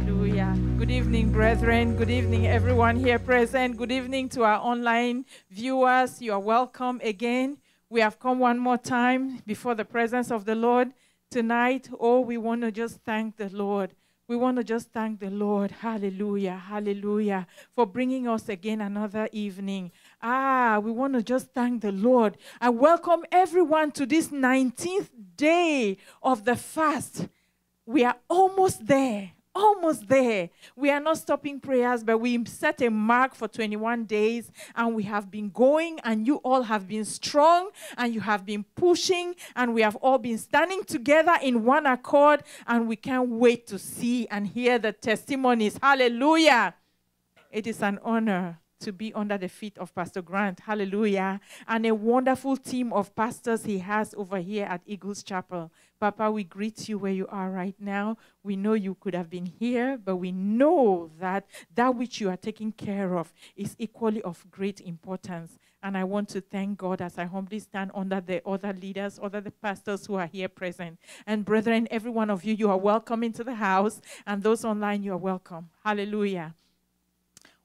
Hallelujah. Good evening, brethren. Good evening, everyone here present. Good evening to our online viewers. You are welcome again. We have come one more time before the presence of the Lord tonight. Oh, we want to just thank the Lord. We want to just thank the Lord. Hallelujah. Hallelujah. For bringing us again another evening. Ah, we want to just thank the Lord. I welcome everyone to this 19th day of the fast. We are almost there almost there. We are not stopping prayers, but we set a mark for 21 days and we have been going, and you all have been strong and you have been pushing, and we have all been standing together in one accord, and we can't wait to see and hear the testimonies. Hallelujah! It is an honor to be under the feet of Pastor Grant. Hallelujah. And a wonderful team of pastors he has over here at Eagles Chapel. Papa, we greet you where you are right now. We know you could have been here, but we know that that which you are taking care of is equally of great importance. And I want to thank God as I humbly stand under the other leaders, other the pastors who are here present. And brethren, every one of you, you are welcome into the house. And those online, you are welcome. Hallelujah.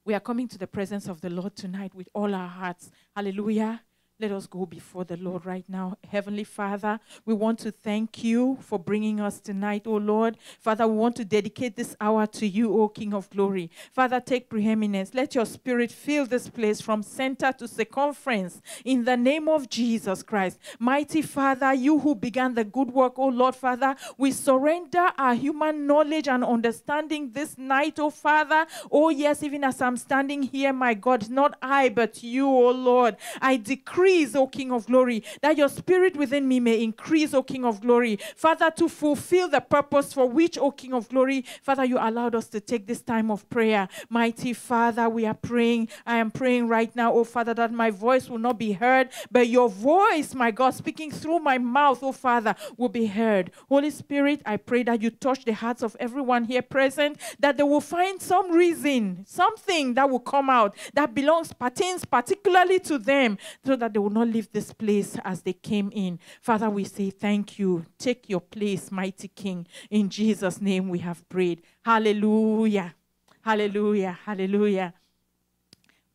We are coming to the presence of the Lord tonight with all our hearts. Hallelujah. Let us go before the Lord right now. Heavenly Father, we want to thank you for bringing us tonight, O Lord. Father, we want to dedicate this hour to you, O King of Glory. Father, take preeminence. Let your spirit fill this place from center to circumference in the name of Jesus Christ. Mighty Father, you who began the good work, O Lord, Father, we surrender our human knowledge and understanding this night, O Father. Oh, yes, even as I'm standing here, my God, not I, but you, O Lord. I decree increase, O King of glory, that your spirit within me may increase, O King of glory. Father, to fulfill the purpose for which, O King of glory, Father, you allowed us to take this time of prayer. Mighty Father, we are praying. I am praying right now, O Father, that my voice will not be heard, but your voice, my God, speaking through my mouth, O Father, will be heard. Holy Spirit, I pray that you touch the hearts of everyone here present, that they will find some reason, something that will come out that belongs, pertains particularly to them, so that they will not leave this place as they came in. Father, we say thank you. Take your place, mighty King. In Jesus' name we have prayed. Hallelujah. Hallelujah. Hallelujah.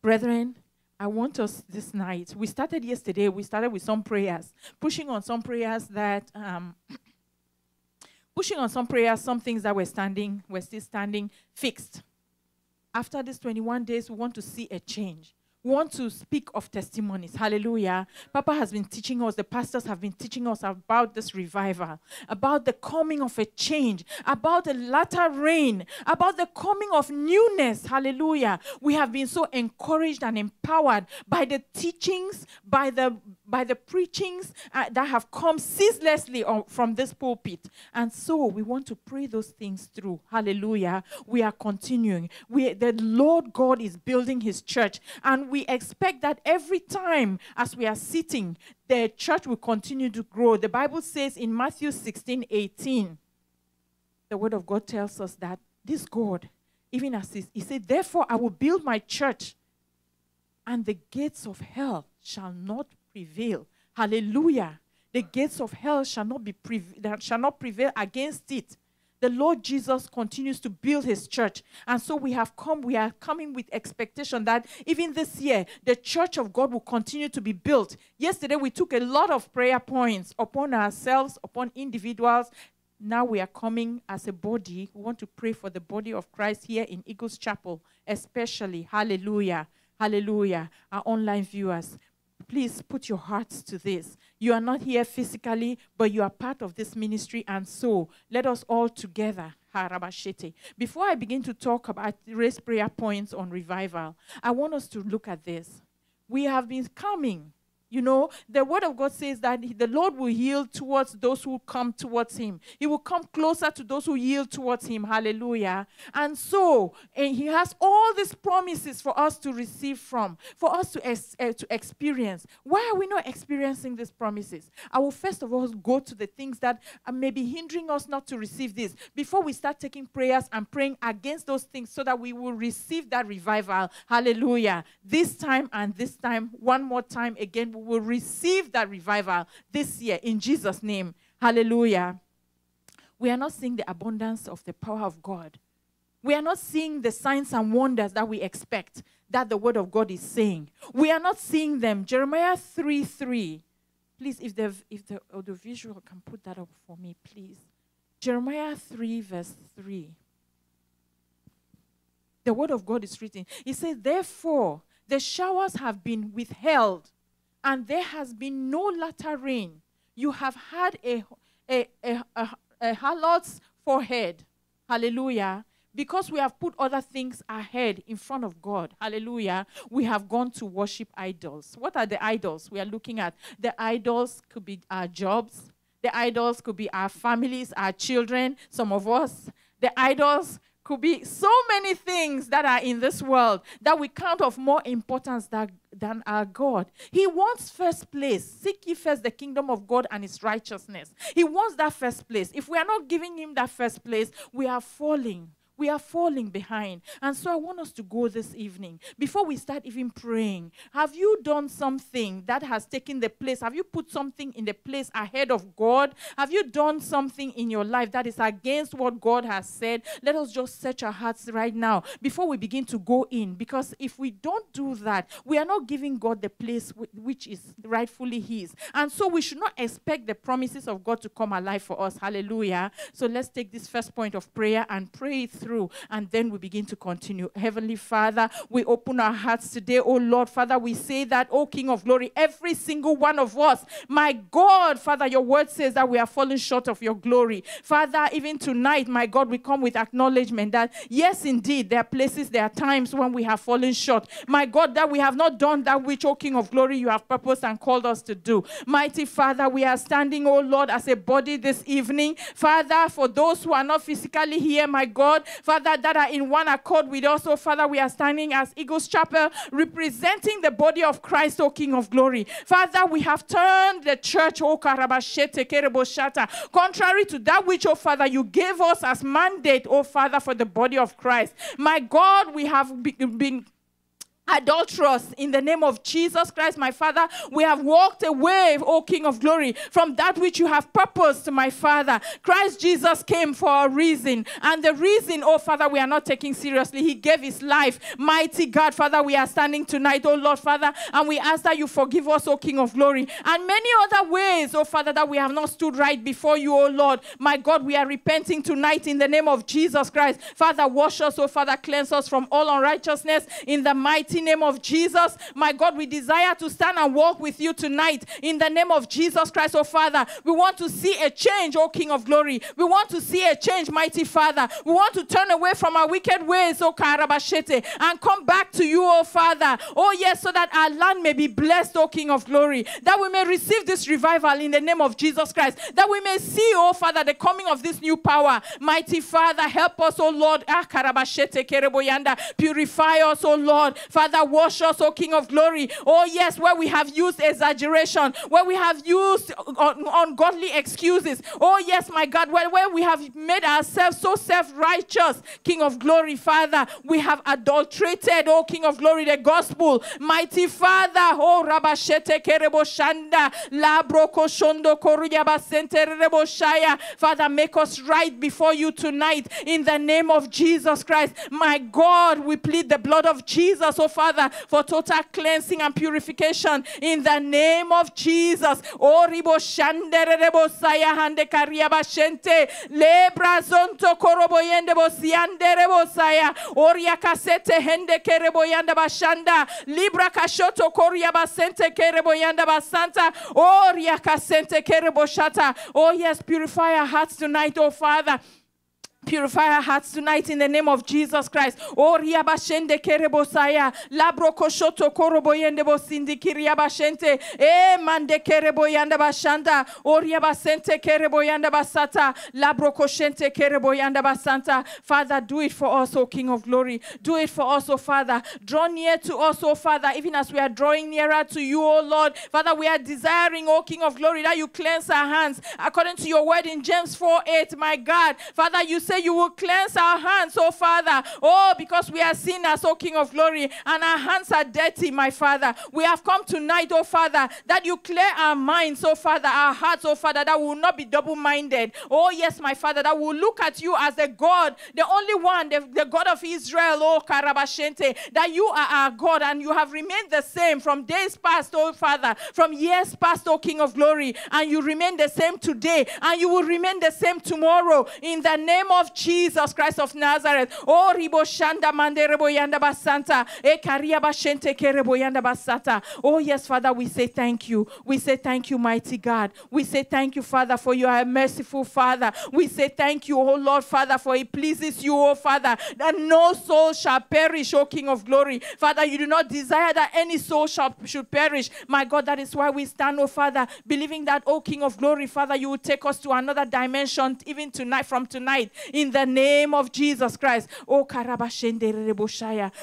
Brethren, I want us this night. We started yesterday, we started with some prayers, pushing on some prayers that um, pushing on some prayers, some things that were standing, were still standing fixed. After these 21 days, we want to see a change want to speak of testimonies. Hallelujah. Papa has been teaching us, the pastors have been teaching us about this revival, about the coming of a change, about the latter rain, about the coming of newness. Hallelujah. We have been so encouraged and empowered by the teachings, by the by the preachings uh, that have come ceaselessly on, from this pulpit. And so we want to pray those things through. Hallelujah. We are continuing. We the Lord God is building his church and we expect that every time as we are sitting, the church will continue to grow. The Bible says in Matthew 16 18, the word of God tells us that this God, even as he, he said, Therefore I will build my church, and the gates of hell shall not prevail. Hallelujah. The gates of hell shall not be shall not prevail against it the Lord Jesus continues to build his church. And so we have come, we are coming with expectation that even this year, the church of God will continue to be built. Yesterday, we took a lot of prayer points upon ourselves, upon individuals. Now we are coming as a body. We want to pray for the body of Christ here in Eagles Chapel, especially. Hallelujah. Hallelujah. Our online viewers, please put your hearts to this. You are not here physically, but you are part of this ministry, and so let us all together. Before I begin to talk about raise prayer points on revival, I want us to look at this. We have been coming you know, the word of God says that the Lord will yield towards those who come towards him. He will come closer to those who yield towards him. Hallelujah. And so, and he has all these promises for us to receive from, for us to, ex- uh, to experience. Why are we not experiencing these promises? I will first of all go to the things that may be hindering us not to receive this before we start taking prayers and praying against those things so that we will receive that revival. Hallelujah. This time and this time, one more time again, will receive that revival this year in Jesus' name. Hallelujah. We are not seeing the abundance of the power of God We are not seeing the signs and wonders that we expect that the word of God is saying. We are not seeing them. Jeremiah 3 3. Please, if the, if the audiovisual can put that up for me, please. Jeremiah 3, verse 3. The word of God is written. It says, Therefore, the showers have been withheld, and there has been no latter rain. You have had a, a, a, a, a harlot's forehead. Hallelujah. Because we have put other things ahead in front of God, hallelujah, we have gone to worship idols. What are the idols we are looking at? The idols could be our jobs, the idols could be our families, our children, some of us. The idols could be so many things that are in this world that we count of more importance than, than our God. He wants first place. Seek ye first the kingdom of God and his righteousness. He wants that first place. If we are not giving him that first place, we are falling we are falling behind. And so I want us to go this evening. Before we start even praying, have you done something that has taken the place? Have you put something in the place ahead of God? Have you done something in your life that is against what God has said? Let us just search our hearts right now before we begin to go in. Because if we don't do that, we are not giving God the place which is rightfully His. And so we should not expect the promises of God to come alive for us. Hallelujah. So let's take this first point of prayer and pray through through, and then we begin to continue. Heavenly Father, we open our hearts today, oh Lord, Father, we say that, oh King of glory, every single one of us, my God, Father, your word says that we are falling short of your glory. Father, even tonight, my God, we come with acknowledgement that, yes, indeed, there are places, there are times when we have fallen short. My God, that we have not done that which, oh King of glory, you have purposed and called us to do. Mighty Father, we are standing, oh Lord, as a body this evening. Father, for those who are not physically here, my God, Father, that are in one accord with us. Oh, Father, we are standing as Eagles Chapel, representing the body of Christ, O King of Glory. Father, we have turned the church, O Karabashete contrary to that which, oh Father, you gave us as mandate, oh Father, for the body of Christ. My God, we have been adulterous in the name of Jesus Christ, my Father. We have walked away, O King of glory, from that which you have purposed, my Father. Christ Jesus came for a reason. And the reason, oh Father, we are not taking seriously, He gave His life. Mighty God, Father, we are standing tonight, oh Lord, Father, and we ask that you forgive us, O King of glory, and many other ways, oh Father, that we have not stood right before you, oh Lord. My God, we are repenting tonight in the name of Jesus Christ. Father, wash us, oh Father, cleanse us from all unrighteousness in the mighty name of Jesus. My God, we desire to stand and walk with you tonight in the name of Jesus Christ, oh Father. We want to see a change, oh King of glory. We want to see a change, mighty Father. We want to turn away from our wicked ways, oh Karabashete, and come back to you, oh Father. Oh, yes, so that our land may be blessed, oh King of glory. That we may receive this revival in the name of Jesus Christ. That we may see, oh Father, the coming of this new power. Mighty Father, help us, oh Lord. Ah, Karabashete, Kereboyanda. Purify us, oh Lord. Father, wash us, O King of glory. Oh, yes, where we have used exaggeration, where we have used ungodly excuses. Oh, yes, my God, where, where we have made ourselves so self righteous, King of glory, Father, we have adulterated, oh King of glory, the gospel. Mighty Father, oh Rabashete Kerebo Shanda, Labroko Shondo Koruyabasente Rebo Shaya. Father, make us right before you tonight in the name of Jesus Christ. My God, we plead the blood of Jesus, oh Father for total cleansing and purification in the name of Jesus. Oh, hande kariaba zonto hende bashanda libra kashoto koriaba sente kereboyanda basanta oria kasente kereboshata. Oh yes, purify our hearts tonight, oh Father. Purify our hearts tonight in the name of Jesus Christ. Oh, riabashende kerebosaya. Labro koshoto koroboyende bosindi kiriabashente. E mande kereboyanda bashanda. Oh, riabasente kereboyanda basata. Labro koshente kereboyanda basanta. Father, do it for us, O King of glory. Do it for us, O Father. Draw near to us, O Father, even as we are drawing nearer to you, O Lord. Father, we are desiring, O King of glory, that you cleanse our hands according to your word in James 4 8. My God, Father, you say say you will cleanse our hands, oh Father. Oh, because we are sinners, oh King of glory, and our hands are dirty, my Father. We have come tonight, oh Father, that you clear our minds, oh Father, our hearts, oh Father, that we will not be double minded. Oh, yes, my Father, that will look at you as the God, the only one, the, the God of Israel, oh Karabashente, that you are our God and you have remained the same from days past, oh Father, from years past, oh King of glory, and you remain the same today, and you will remain the same tomorrow in the name of Jesus Christ of Nazareth. Oh, Ribo Shanda Mande Reboyanda Basanta, E Karia Bashente Kereboyanda Basata. Oh, yes, Father, we say thank you. We say thank you, mighty God. We say thank you, Father, for you are a merciful Father. We say thank you, oh Lord, Father, for it pleases you, oh Father, that no soul shall perish, oh King of glory. Father, you do not desire that any soul shall, should perish. My God, that is why we stand, oh Father, believing that, oh King of glory, Father, you will take us to another dimension even tonight, from tonight, in the name of Jesus Christ. Oh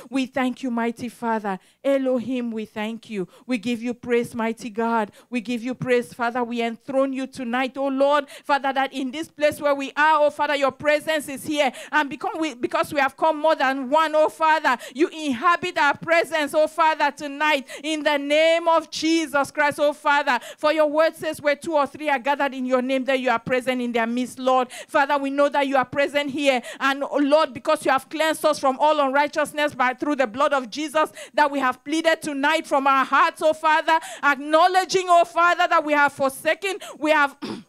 We thank you, mighty Father. Elohim, we thank you. We give you praise, mighty God. We give you praise, Father. We enthrone you tonight, oh Lord, Father, that in this place where we are, oh Father, your presence is here. And because we, because we have come more than one, oh Father, you inhabit our presence, oh Father, tonight in the name of Jesus Christ, oh Father. For your word says, where two or three are gathered in your name, that you are present in their midst, Lord. Father, we know that you are present here. And oh Lord, because you have cleansed us from all unrighteousness by through the blood of Jesus, that we have pleaded tonight from our hearts, oh Father, acknowledging, oh Father, that we have forsaken, we have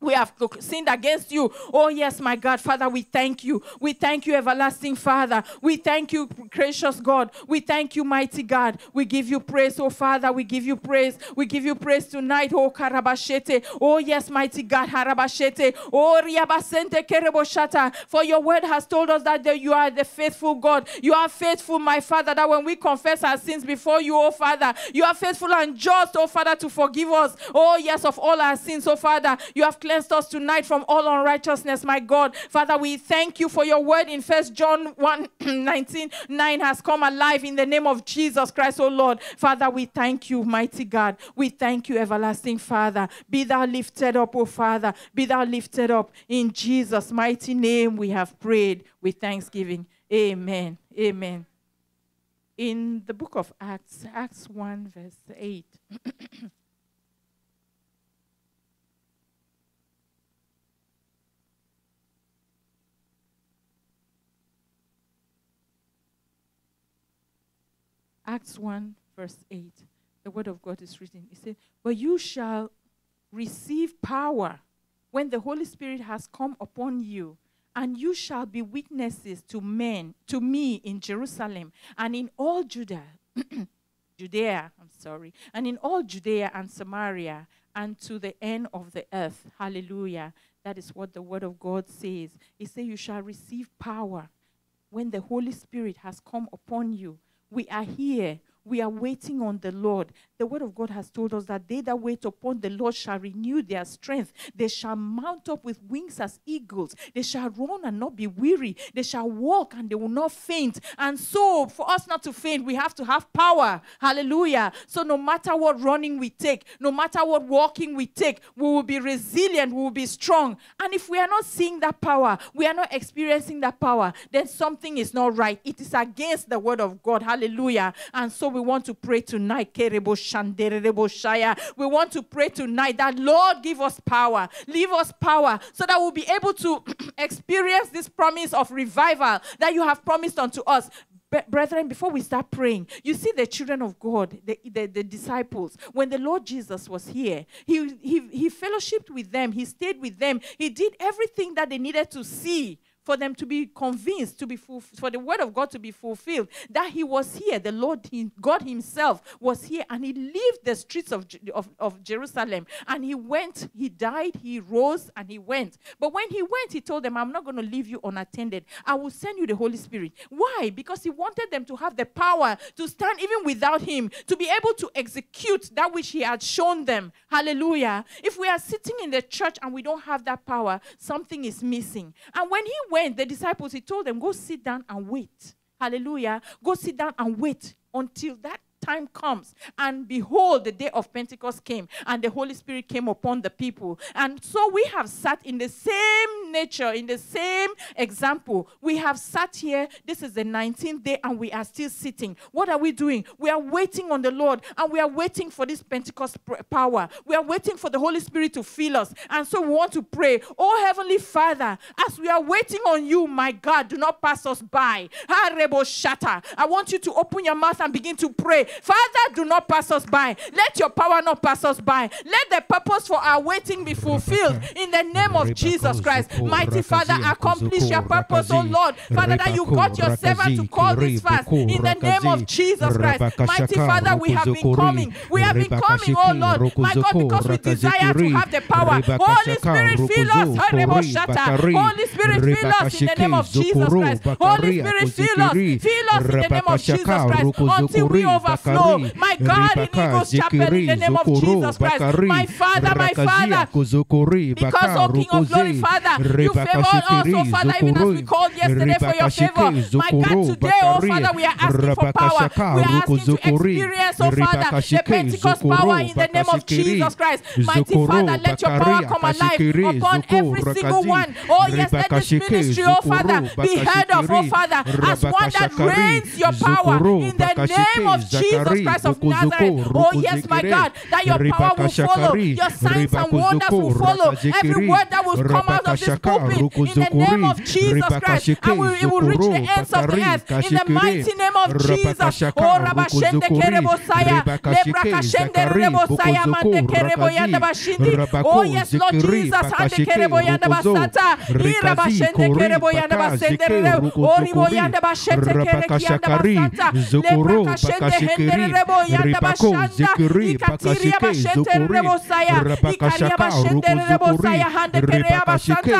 we have sinned against you. Oh, yes, my God. Father, we thank you. We thank you, everlasting Father. We thank you, gracious God. We thank you, mighty God. We give you praise, oh Father. We give you praise. We give you praise tonight, oh Karabashete. Oh, yes, mighty God. Harabashete. Oh, Riabasente Kereboshata. For your word has told us that you are the faithful God. You are faithful, my Father, that when we confess our sins before you, oh Father, you are faithful and just, oh Father, to forgive us. Oh, yes, of all our sins, oh Father. You have cleansed us tonight from all unrighteousness, my God. Father, we thank you for your word in First John 1 19 9 has come alive in the name of Jesus Christ, oh Lord. Father, we thank you, mighty God. We thank you, everlasting Father. Be thou lifted up, oh Father. Be thou lifted up. In Jesus' mighty name, we have prayed with thanksgiving. Amen. Amen. In the book of Acts, Acts 1, verse 8. Acts 1, verse 8, the word of God is written. It says, But you shall receive power when the Holy Spirit has come upon you, and you shall be witnesses to men, to me in Jerusalem and in all Judah, Judea, I'm sorry, and in all Judea and Samaria and to the end of the earth. Hallelujah. That is what the word of God says. It says, You shall receive power when the Holy Spirit has come upon you we are here. We are waiting on the Lord. The word of God has told us that they that wait upon the Lord shall renew their strength. They shall mount up with wings as eagles. They shall run and not be weary. They shall walk and they will not faint. And so, for us not to faint, we have to have power. Hallelujah. So, no matter what running we take, no matter what walking we take, we will be resilient, we will be strong. And if we are not seeing that power, we are not experiencing that power, then something is not right. It is against the word of God. Hallelujah. And so, we want to pray tonight. We want to pray tonight that Lord give us power. Leave us power so that we'll be able to experience this promise of revival that you have promised unto us. brethren, before we start praying, you see the children of God, the, the, the, disciples, when the Lord Jesus was here, he, he, he fellowshipped with them, he stayed with them, he did everything that they needed to see for them to be convinced, to be for the word of God to be fulfilled, that he was here, the Lord, he, God himself was here, and he lived the streets of, of, of Jerusalem. And he went, he died, he rose, and he went. But when he went, he told them, I'm not going to leave you unattended. I will send you the Holy Spirit. Why? Because he wanted them to have the power to stand even without him, to be able to execute that which he had shown them. Hallelujah. If we are sitting in the church and we don't have that power, something is missing. And when he went, went, the disciples, he told them, go sit down and wait. Hallelujah. Go sit down and wait until that time comes. And behold, the day of Pentecost came, and the Holy Spirit came upon the people. And so we have sat in the same same nature, in the same example. We have sat here. This is the 19th day, and we are still sitting. What are we doing? We are waiting on the Lord, and we are waiting for this Pentecost power. We are waiting for the Holy Spirit to fill us. And so we want to pray. Oh, Heavenly Father, as we are waiting on you, my God, do not pass us by. I want you to open your mouth and begin to pray. Father, do not pass us by. Let your power not pass us by. Let the purpose for our waiting be fulfilled in the name of Jesus Christ. Mighty Father, accomplish your purpose, oh Lord. Father, that you got your servant to call this fast in the name of Jesus Christ. Mighty Father, we have been coming. We have been coming, oh Lord. My God, because we desire to have the power. Holy Spirit, fill us. Holy Spirit, fill us in the name of Jesus Christ. Holy Spirit, fill us. Fill us in the name of Jesus Christ until we overflow. My God, in Eagles Chapel, in the name of Jesus Christ. My Father, my Father, because, oh King of Glory, Father, you favor us, oh Father, even as we called yesterday for your favor. My God, today, oh Father, we are asking for power. We are asking to experience, oh Father, the Pentecost power in the name of Jesus Christ. Mighty Father, let your power come alive upon every single one. Oh yes, let this ministry, oh Father, be heard of, oh Father, as one that reigns your power in the name of Jesus Christ of Nazareth. Oh yes, my God, that your power will follow, your signs and wonders will follow. Every word that will come out of this pulpit in the name of Jesus Christ, and will, it will reach the ends of the earth in the mighty name of Jesus. Oh Rabashende Kerebosaya, Lebrakashende Rebosaya, Mande Kereboyanda Bashindi. Oh yes, Lord Jesus, Hande Kereboyanda Basata, Irabashende Kereboyanda Basende Oriboyanda Bashete Kerekianda Basata, Lebrakashende Hende Reboyanda Bashanda, Ikatiria Bashete Rebosaya, Ikaria Bashende Rebosaya, Hande Kerea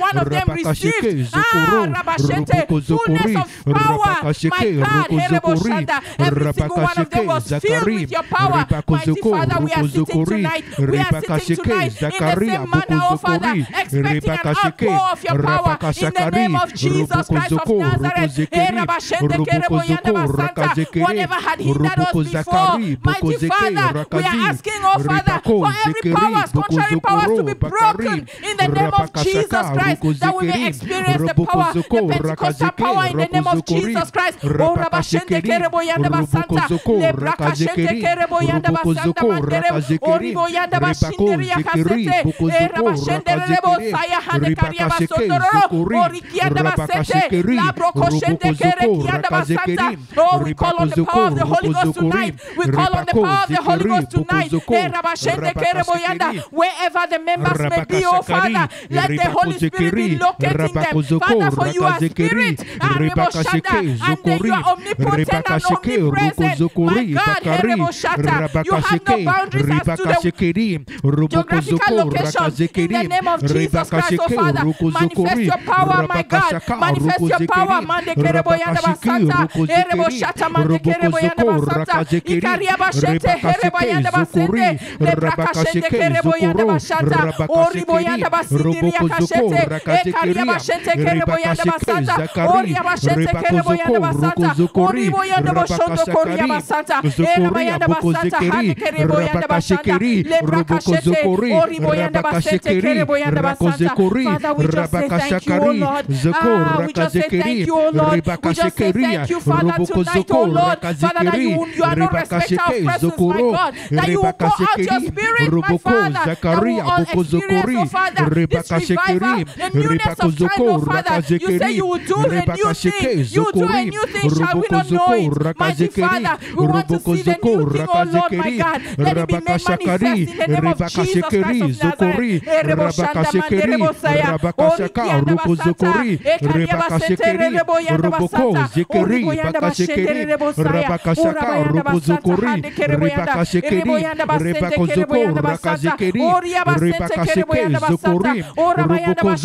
One of them received, ah, fullness of power. My God, every single one of them was filled with your power. Mighty Father, we are sitting tonight. We are sitting tonight in the same manner, oh Father, expecting an outpour of your power in the name of Jesus Christ of Nazareth. Whatever had hindered us before, mighty Father, we are asking, oh Father, for every power, contrary powers to be broken in the name of Jesus Christ, that we may experience the power, the Pentecostal power in the name of Jesus Christ. Oh, Rabashende Lebrakashende Kereboyanda Basanta Mandere, Oribo Yanda Bashinderia Kasete, Rabashende eh, Rebo Saya Hande Karia Basondoro, Orikianda Basete, Labrokoshende. Oh, we call on the power of the Holy Ghost tonight. We call on the power of the Holy Ghost tonight. Eh, Kereboyanda, wherever the members may be, oh Father, let the Holy Spirit be locating them. Father, for you are spirit, ah, and you are omnipotent and omnipresent. My God, eh, Hereboshata, you have no boundaries as to the geographical location. In the name of Jesus Christ, oh Father, manifest your power, my God. Manifest your power, Mande Kereboyanda Basanta, Hereboshata, eh, Mande Kereboyanda Basanta, Ikaria Bashete, Hereboyanda Basende, Lebrakashende Kereboyanda Bashanta, Oriboyanda Basindiria Kashete, Ekaria Bashete Kereboyanda Basanta, Oria Bashete Kereboyanda Basanta, Oriboyanda Boshondo Koria Basanta, Erabayanda Basanta, Hande Kereboyanda Basanta, Lebrakashete, Oriboyanda Basete Kereboyanda Basanta. Father, we just say thank you, oh Lord. Ah, we just say thank you, oh Lord. We just say thank you, Father, tonight, oh Lord. Father, that you, you are no respecter of persons, my God. That you will pour out your spirit, my Father. That we all experience, oh Father, this revival, the newness of time, oh Father. You say you will do a new thing. You do a new thing, shall we not know it? Mighty Father, we want to see the new thing, oh Lord, my God. Let it be made manifest in the name of Jesus Christ of Nazareth.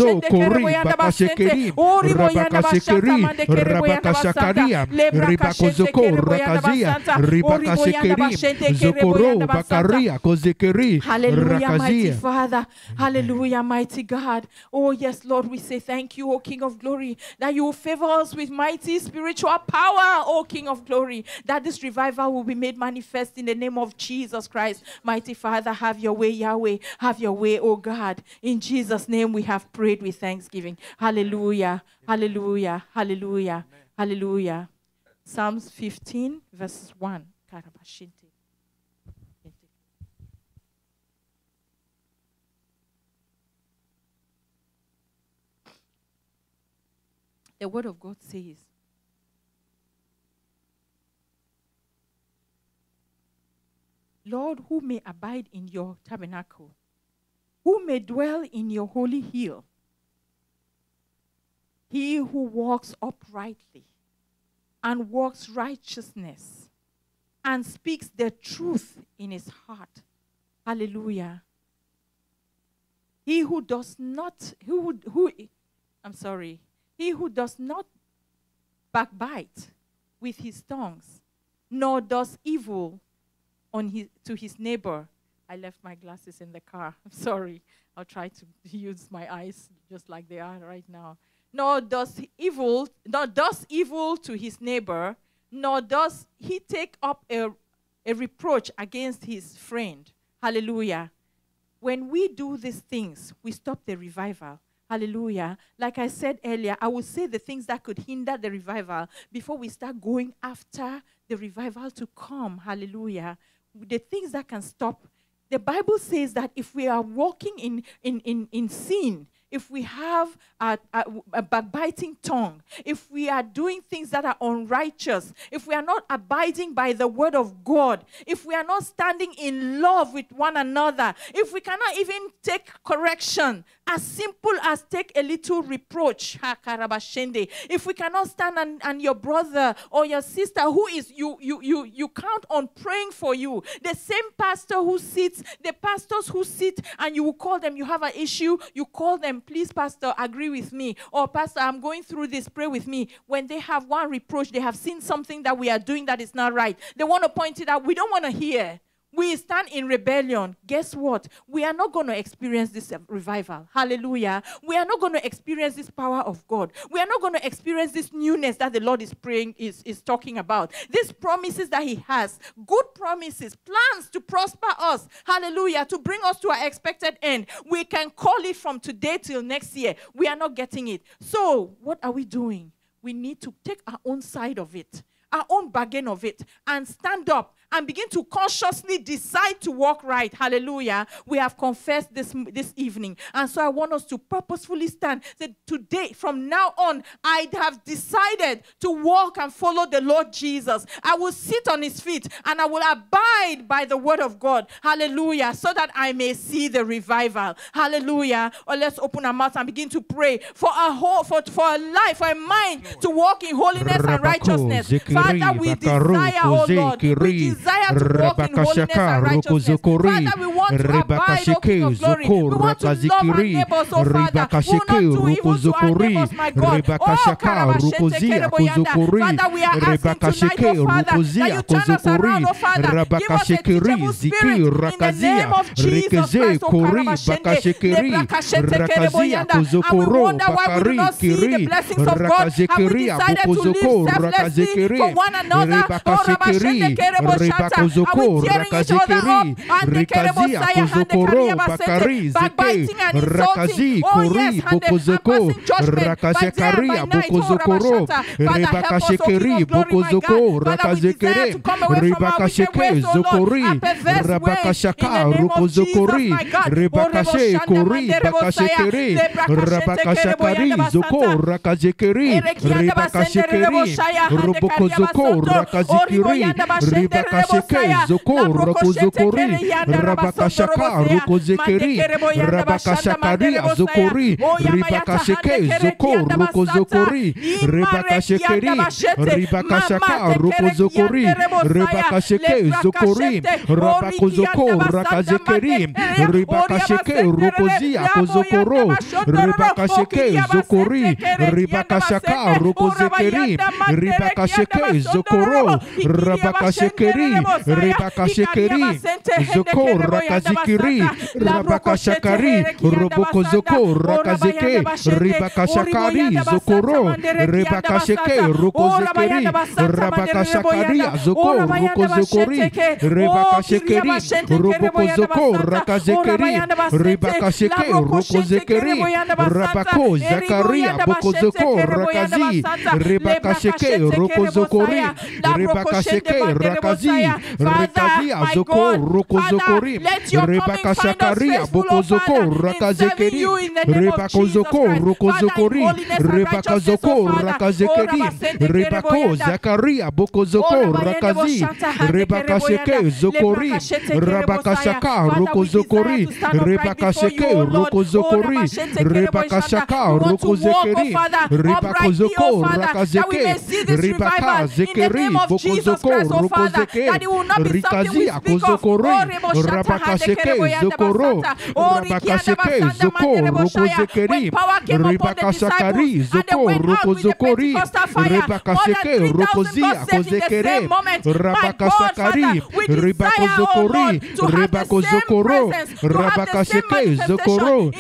Ereboshanda manderebosaya, orikianda basanta, ekaria basente rereboyanda basanta, oriboyanda basente rerebosaya, urabayanda basanta, hande kereboyanda, ereboyanda basente kereboyanda basanta, oria basente kereboyanda basanta, orabayanda Rekezo bashende kere kori bakashekeri Ori boyanda bashata rabakashekeri mande kere boyanda rabakashakaria basanta. Lebra kashente ribakozoko rakazia basanta. Ori boyanda ribakashekeri zokoro bakaria kozekeri Hallelujah, mighty Father. Hallelujah, mighty God. Oh, yes, Lord, we say thank you, O King of glory, that you will favor us with mighty spiritual power, O King of glory, that this revival will be made manifest in the name of Jesus Christ. Mighty Father, have your way, Yahweh. Have your way, O God. In Jesus' name we have prayed with thanksgiving. Hallelujah, hallelujah, hallelujah, hallelujah. Psalms 15, verses 1. Karabashinte. The word of God says, Lord, who may abide in your tabernacle, who may dwell in your holy hill, he who walks uprightly and walks righteousness and speaks the truth in his heart. Hallelujah. He who does not, who, would- who, I'm sorry, he who does not backbite with his tongues, nor does evil on his, to his neighbor. I left my glasses in the car. I'm sorry. I'll try to use my eyes just like they are right now. Nor does evil, nor does evil to his neighbor, nor does he take up a, a reproach against his friend. Hallelujah when we do these things, we stop the revival. Hallelujah. Like I said earlier, I will say the things that could hinder the revival before we start going after the revival to come. Hallelujah. The things that can stop. The Bible says that if we are walking in, in, in, in sin, if we have a, a, a backbiting tongue, if we are doing things that are unrighteous, if we are not abiding by the word of God, if we are not standing in love with one another, if we cannot even take correction, as simple as take a little reproach, if we cannot stand and, and your brother or your sister who is you you you you count on praying for you, the same pastor who sits, the pastors who sit and you will call them, you have an issue, you call them, please, Pastor, agree with me, or Pastor, I'm going through this, pray with me. When they have one reproach, they have seen something that we are doing that is not right. They want to point it out. We don't want to hear. We stand in rebellion. Guess what? We are not going to experience this uh, revival. Hallelujah. We are not going to experience this power of God. We are not going to experience this newness that the Lord is praying, is, is talking about. These promises that He has, good promises, plans to prosper us. Hallelujah. To bring us to our expected end. We can call it from today till next year. We are not getting it. So, what are we doing? We need to take our own side of it our own bargain of it and stand up and begin to consciously decide to walk right. Hallelujah. We have confessed this, this evening. And so I want us to purposefully stand. That today, from now on, I have decided to walk and follow the Lord Jesus. I will sit on his feet and I will abide by the word of God. Hallelujah. So that I may see the revival. Hallelujah. Or let's open our mouths and begin to pray for a whole, for, for a life, for a mind to walk in holiness and righteousness. Father, we desire, oh Lord, we Kozekiri, desire to walk in holiness and righteousness. Father, we want to abide, oh King of glory. We want to love our neighbors, oh Father. We will not do evil to our neighbors, my God. Oh, Father, we are asking tonight, Ribakashike, oh Father, that you turn us around, oh Father. Give us a teachable spirit in the name of Jesus Christ, oh Kori, Karabashende, Bakashikiri, Lebrakashente Rakazia, Kereboyanda. And we wonder why we do not see the blessings of God. Have we decided to live selflessly for one another? Oh, Rabashende Kereboshata. Are Ribakuzoko, we tearing each other up? Rakazikiri, And the Rikazia, Kerebosaya, and the Kuzokoro, Kariyabasente, Bakari, Zike, Rakazi. Oh Kori, yes, and the- and Bokozoko, passing judgment by day and Rakashekari, by night. Oh, Bokozokoro, Rabashata. Father, help us, oh King Ribakashekeri, of glory, my God. Bokozoko, Father, we desire Rakazekere, to come away from our wicked Ribakasheke, ways, oh Lord, oh, Zokori, our perverse ways, Rabakashaka, in the name of Rukozokori, Jesus, my God. Oh, Ribakashe, Reboshanda, Kori, Bakashekeri, Rabakashakari, Zoko. Rakazekeri, Erekianda basende Ribakashekeri, reboshaya, hande Robokozoko, kariaba soto. Rakazikiri, Oriboyanda bashende Ribakasheke, Rabakasheke zoko rokozokori Rabakashaka rokozekeri Rabakashakari azokori Ribakasheke zoko rokozokori Rebakashekeri Ribakashaka rokozokori Rebakasheke zokori Rabakozoko rakazekeri Ribakasheke rokozia kozokoro Ribakasheke zokori Ribakashaka rokozekeri Ribakasheke zokoro Rabakashekeri Ribakashekeri Zoko rakazikiri Rabakashakari Robokozoko rakazeke Ribakashakari zokoro Rebakasheke rokozekeri Rabakashakari zoko rokozokori Rebakashekeri Robokozoko rakazekeri Ribakasheke rokozekeri Rabako Zakaria Bokozoko rakazi Rebakasheke rokozokori Rebakasheke rakazi Rekazi azoko rokozokori Rebakashakaria Bokozoko rakazekeri Rebakozoko rokozokori Rebakazoko rakazekeri Rebako Zakaria Bokozoko rakazi Rebakasheke zokori Rabakashaka rokozokori Rebakasheke rokozokori Rebakashaka rokozekeri Rebakozoko rakazeke Rebaka zekeri Bokozoko rokozeke Rikazi akozokori Rabakasheke zokoro Rabakasheke zoko rokozekeri Ribakashakari zoko rokozokori Rebakasheke rokozi akozekere. Rabakashakari Ribakozokori Ribakozokoro Rabakasheke zokoro.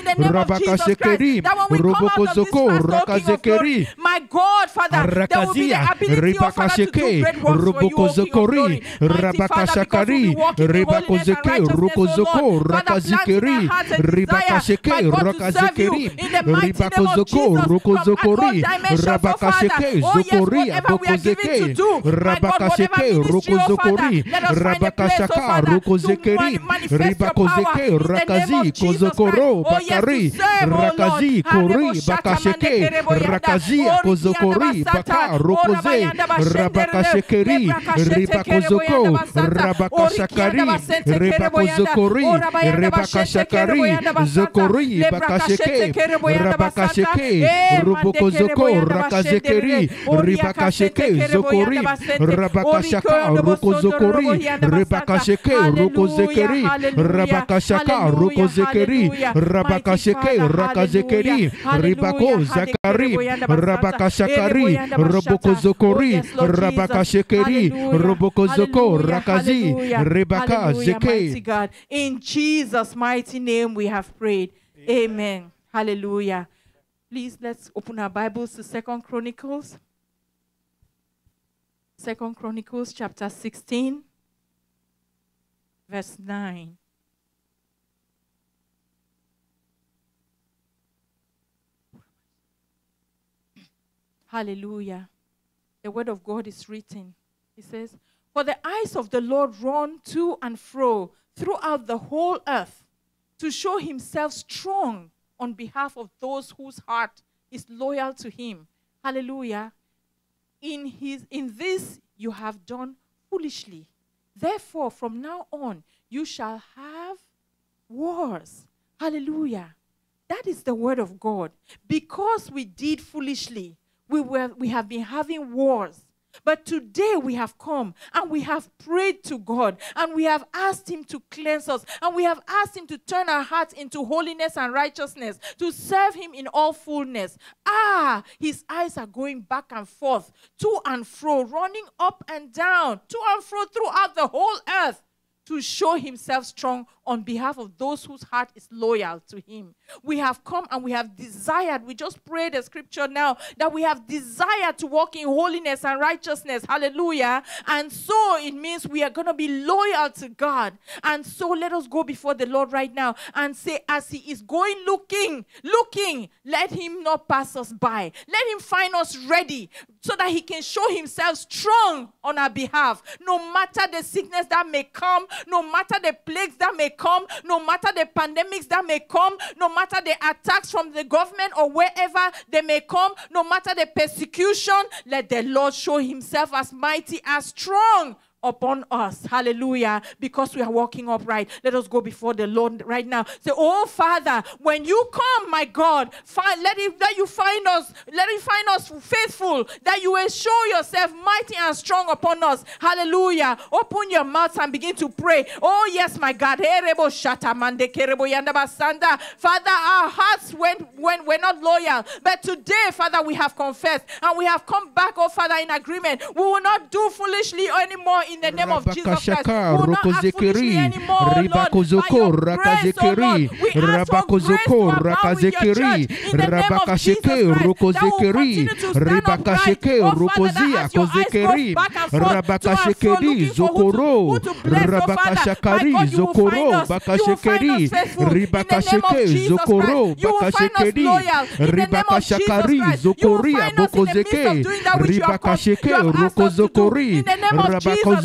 Rabakashekeri Robokozoko rakazekeri My God, Father, there will be the Rakazia, ability, oh Father, to do Ribakasheke, great works for you, oh King of Robokozokori, glory. Mighty Father, Rabaka Rabakashakari, Rebakozeke, Rokozoko, Rakazikeri, Ribakasheke, Rakazikeri, Ribakozoko, Rokozokori, Rabakasheke, Zokori, Abokozeke, Rabakasheke, Rokozokori, Rabakashaka, Rokozekeri, Ribakozeke, Rakazi, Kozokoro, Bakari, Rakazi, Kori, Bakasheke, Rakazi, Kozokori, Baka, Rokoze, Rabakashekeri, Ribakozoko, Rabakashakari, Ribakozokori, Rebakashakari, Zokori, Bakasheke, Rabakasheke, Rubokozoko, Rakazekeri, Ribakasheke, Zokori, Rabakashaka, Rokozokori, Rebakasheke, Rokozekeri, Rabakashaka, Rokozekeri, Rabakasheke, Rakazekeri, Ribako, Zakari, Rabakashakari, Robokozokori, Rabakashekeri, Rakazi, Rebaka, Zeke. God. In Jesus' mighty name we have prayed. Amen. Hallelujah. Please let's open our Bibles to Second Chronicles. Second Chronicles chapter 16, verse 9. Hallelujah. The word of God is written. He says, For the eyes of the Lord run to and fro throughout the whole earth to show himself strong on behalf of those whose heart is loyal to him. Hallelujah. In his in this you have done foolishly. Therefore, from now on, you shall have wars. Hallelujah. That is the word of God. Because we did foolishly, we, were, we have been having wars. But today we have come and we have prayed to God and we have asked Him to cleanse us and we have asked Him to turn our hearts into holiness and righteousness, to serve Him in all fullness. Ah, His eyes are going back and forth, to and fro, running up and down, to and fro throughout the whole earth to show himself strong on behalf of those whose heart is loyal to him. We have come and we have desired, we just prayed the scripture now, that we have desired to walk in holiness and righteousness. Hallelujah. And so it means we are going to be loyal to God. And so let us go before the Lord right now and say, as he is going looking, looking, let him not pass us by. Let him find us ready so that he can show himself strong on our behalf. No matter the sickness that may come, no matter the plagues that may come, no matter the pandemics that may come, no matter the attacks from the government or wherever they may come, no matter the persecution, let the Lord show himself as mighty, as strong upon us. Hallelujah. Because we are walking upright. Let us go before the Lord right now. Say, Oh Father, when you come, my God, find, let it let you find us, let it find us faithful, that you will show yourself mighty and strong upon us. Hallelujah. Open your mouth and begin to pray. Oh, yes, my God. Father, our hearts went when we're not loyal. But today, Father, we have confessed and we have come back, oh Father, in agreement. We will not do foolishly anymore in the name of Jesus Christ. Will not act foolishly anymore, Lord. By your grace, oh Lord, we ask for grace to abound with your church in the name of Jesus Christ. That will continue to stand upright. Oh Father, that as your eyes go back and forth to and fro looking for who to, who to bless, oh Father. My God, you will find us. You will find us faithful in the name of Jesus Christ. You will find us loyal in the name of Jesus Christ. You will find us in the midst of doing that which you have, called, you have asked us to do in the name of Jesus.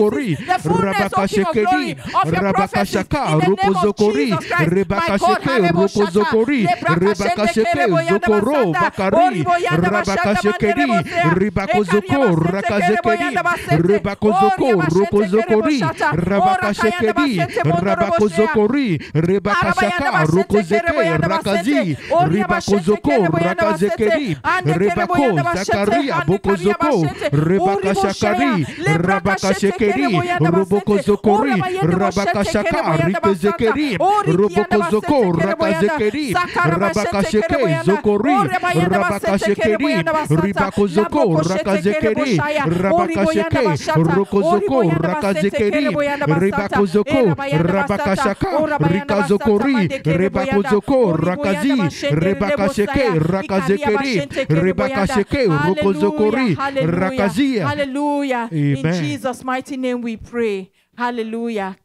Zokori Rebako Zeke Roko Zekeri Rabako Zeke Roko Zekeri Rabaka Shekeri Roboko Zoko Rabaka Zekeri Roboko Zoko Raka Zekeri Rebako Zoko Raka Zekeri Roboko Zakari Bakasheke Rakazia Kozekeri Rabaka Shakari Roboko Zoko Rakazeke Rabako Zeke Roko Zokori Rebaka Zekeri Bokoro Bakari Kazekere Rabaka Shekeri Zekeri Roboko Zokori Rabaka Shakari Roboko Zoko Roko Zokori Rebako Zoko Rakazekeri Roboko Zoko Rakazekeri Rabakasheke Zoko Rakazekeri Roboko Zokori Rabakashekeri Rakazia Kozekeri Roboko Zoko Roko Zekeri Rebako Zoko Rakazia Kozekeri Rabakashekeri Rebako Zokori Rabako Zokoro Rakozokori Rebakasheke Rakazikiri Rebakasheke Roko Zokori Rebakashekeri Bakaria Kozokori Rabakashekeri Zokoro Bakaria Kozokori Rebakasheke Zoko Rabakashekeri Rabakashaka Roko Zokori Rebakasheke Roko Zokori Rebakasheke Zokoro Bakari Rabakashekeri Ribakozoko Rakazekeri Rebakozoko Roko Zokori Rabakashekeri Rabakozokori Rebakashaka Roko Rakazi Ribakozoko Rakazekeri Rebako Zakaria Bokozoko Rebakashakari Rabakashekeri Robokozokori Rabakashaka Rikezekeri Robokozoko Rakazekeri Rabakasheke Zokori Rabakashekeri Ribakozoko Rakazekeri Rabakasheke Rokozoko Rakazekeri Ribakozoko Rabakashaka Rikazokori Rebakozoko Rakazi Rebakasheke Rakazekeri Rebakasheke Rokozokori Rakazia Hallelujah. In Jesus' mighty name we pray. Hallelujah.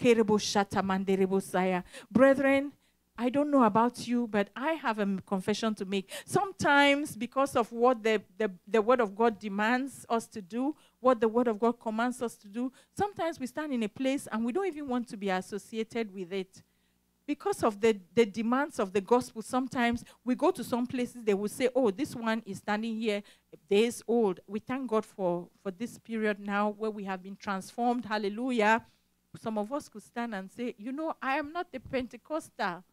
Brethren, I don't know about you, but I have a confession to make. Sometimes, because of what the, the, the Word of God demands us to do, what the Word of God commands us to do, sometimes we stand in a place and we don't even want to be associated with it. Because of the, the demands of the gospel, sometimes we go to some places, they will say, Oh, this one is standing here days old. We thank God for, for this period now where we have been transformed. Hallelujah. Some of us could stand and say, You know, I am not the Pentecostal.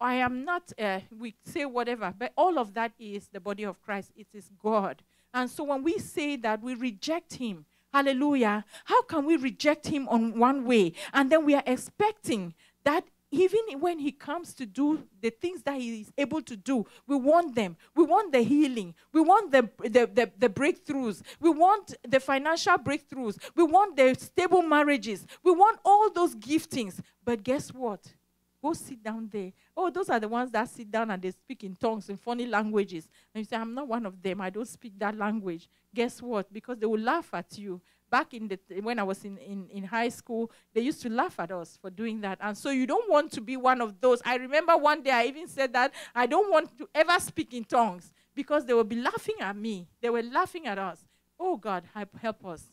I am not, uh, we say whatever, but all of that is the body of Christ. It is God. And so when we say that we reject Him, hallelujah, how can we reject Him on one way? And then we are expecting that even when he comes to do the things that he is able to do, we want them. We want the healing. We want the, the, the, the, breakthroughs. We want the financial breakthroughs. We want the stable marriages. We want all those giftings. But guess what? Go sit down there. Oh, those are the ones that sit down and they speak in tongues, in funny languages. And you say, I'm not one of them. I don't speak that language. Guess what? Because they will laugh at you back in the when I was in, in, in high school, they used to laugh at us for doing that. And so you don't want to be one of those. I remember one day I even said that I don't want to ever speak in tongues because they will be laughing at me. They were laughing at us. Oh God, help, help us.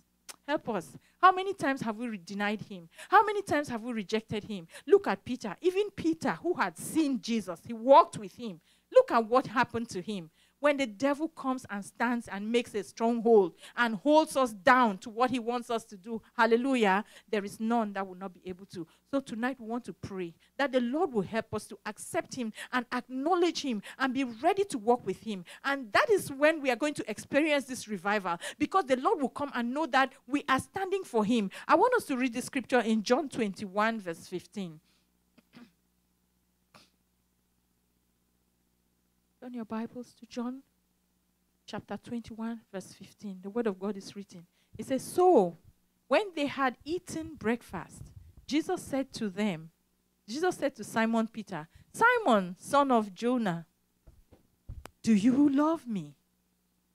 Help us. How many times have we denied him? How many times have we rejected him? Look at Peter. Even Peter, who had seen Jesus, he walked with him. Look at what happened to him when the devil comes and stands and makes a stronghold and holds us down to what he wants us to do, hallelujah, there is none that will not be able to. So tonight we want to pray that the Lord will help us to accept him and acknowledge him and be ready to walk with him. And that is when we are going to experience this revival because the Lord will come and know that we are standing for him. I want us to read the scripture in John 21, verse 15. Turn your Bibles to John chapter 21, verse 15. The word of God is written. It says, So when they had eaten breakfast, Jesus said to them, Jesus said to Simon Peter, Simon, son of Jonah, do you love me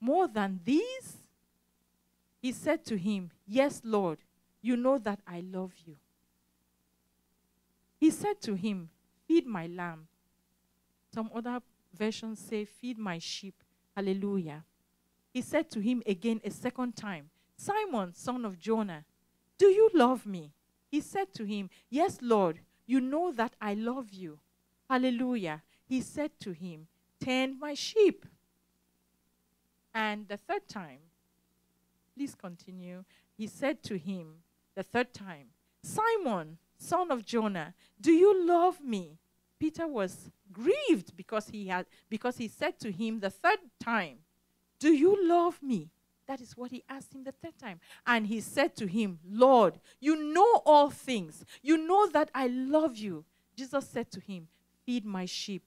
more than these? He said to him, Yes, Lord, you know that I love you. He said to him, Feed my lamb. Some other say, Feed my sheep. Hallelujah. He said to him again a second time, Simon, son of Jonah, do you love me? He said to him, Yes, Lord, you know that I love you. Hallelujah. He said to him, Tend my sheep. And the third time, please continue. He said to him, the third time, Simon, son of Jonah, do you love me? Peter was grieved because he had because he said to him the third time, "Do you love me?" That is what he asked him the third time. And he said to him, "Lord, you know all things. You know that I love you." Jesus said to him, "Feed my sheep."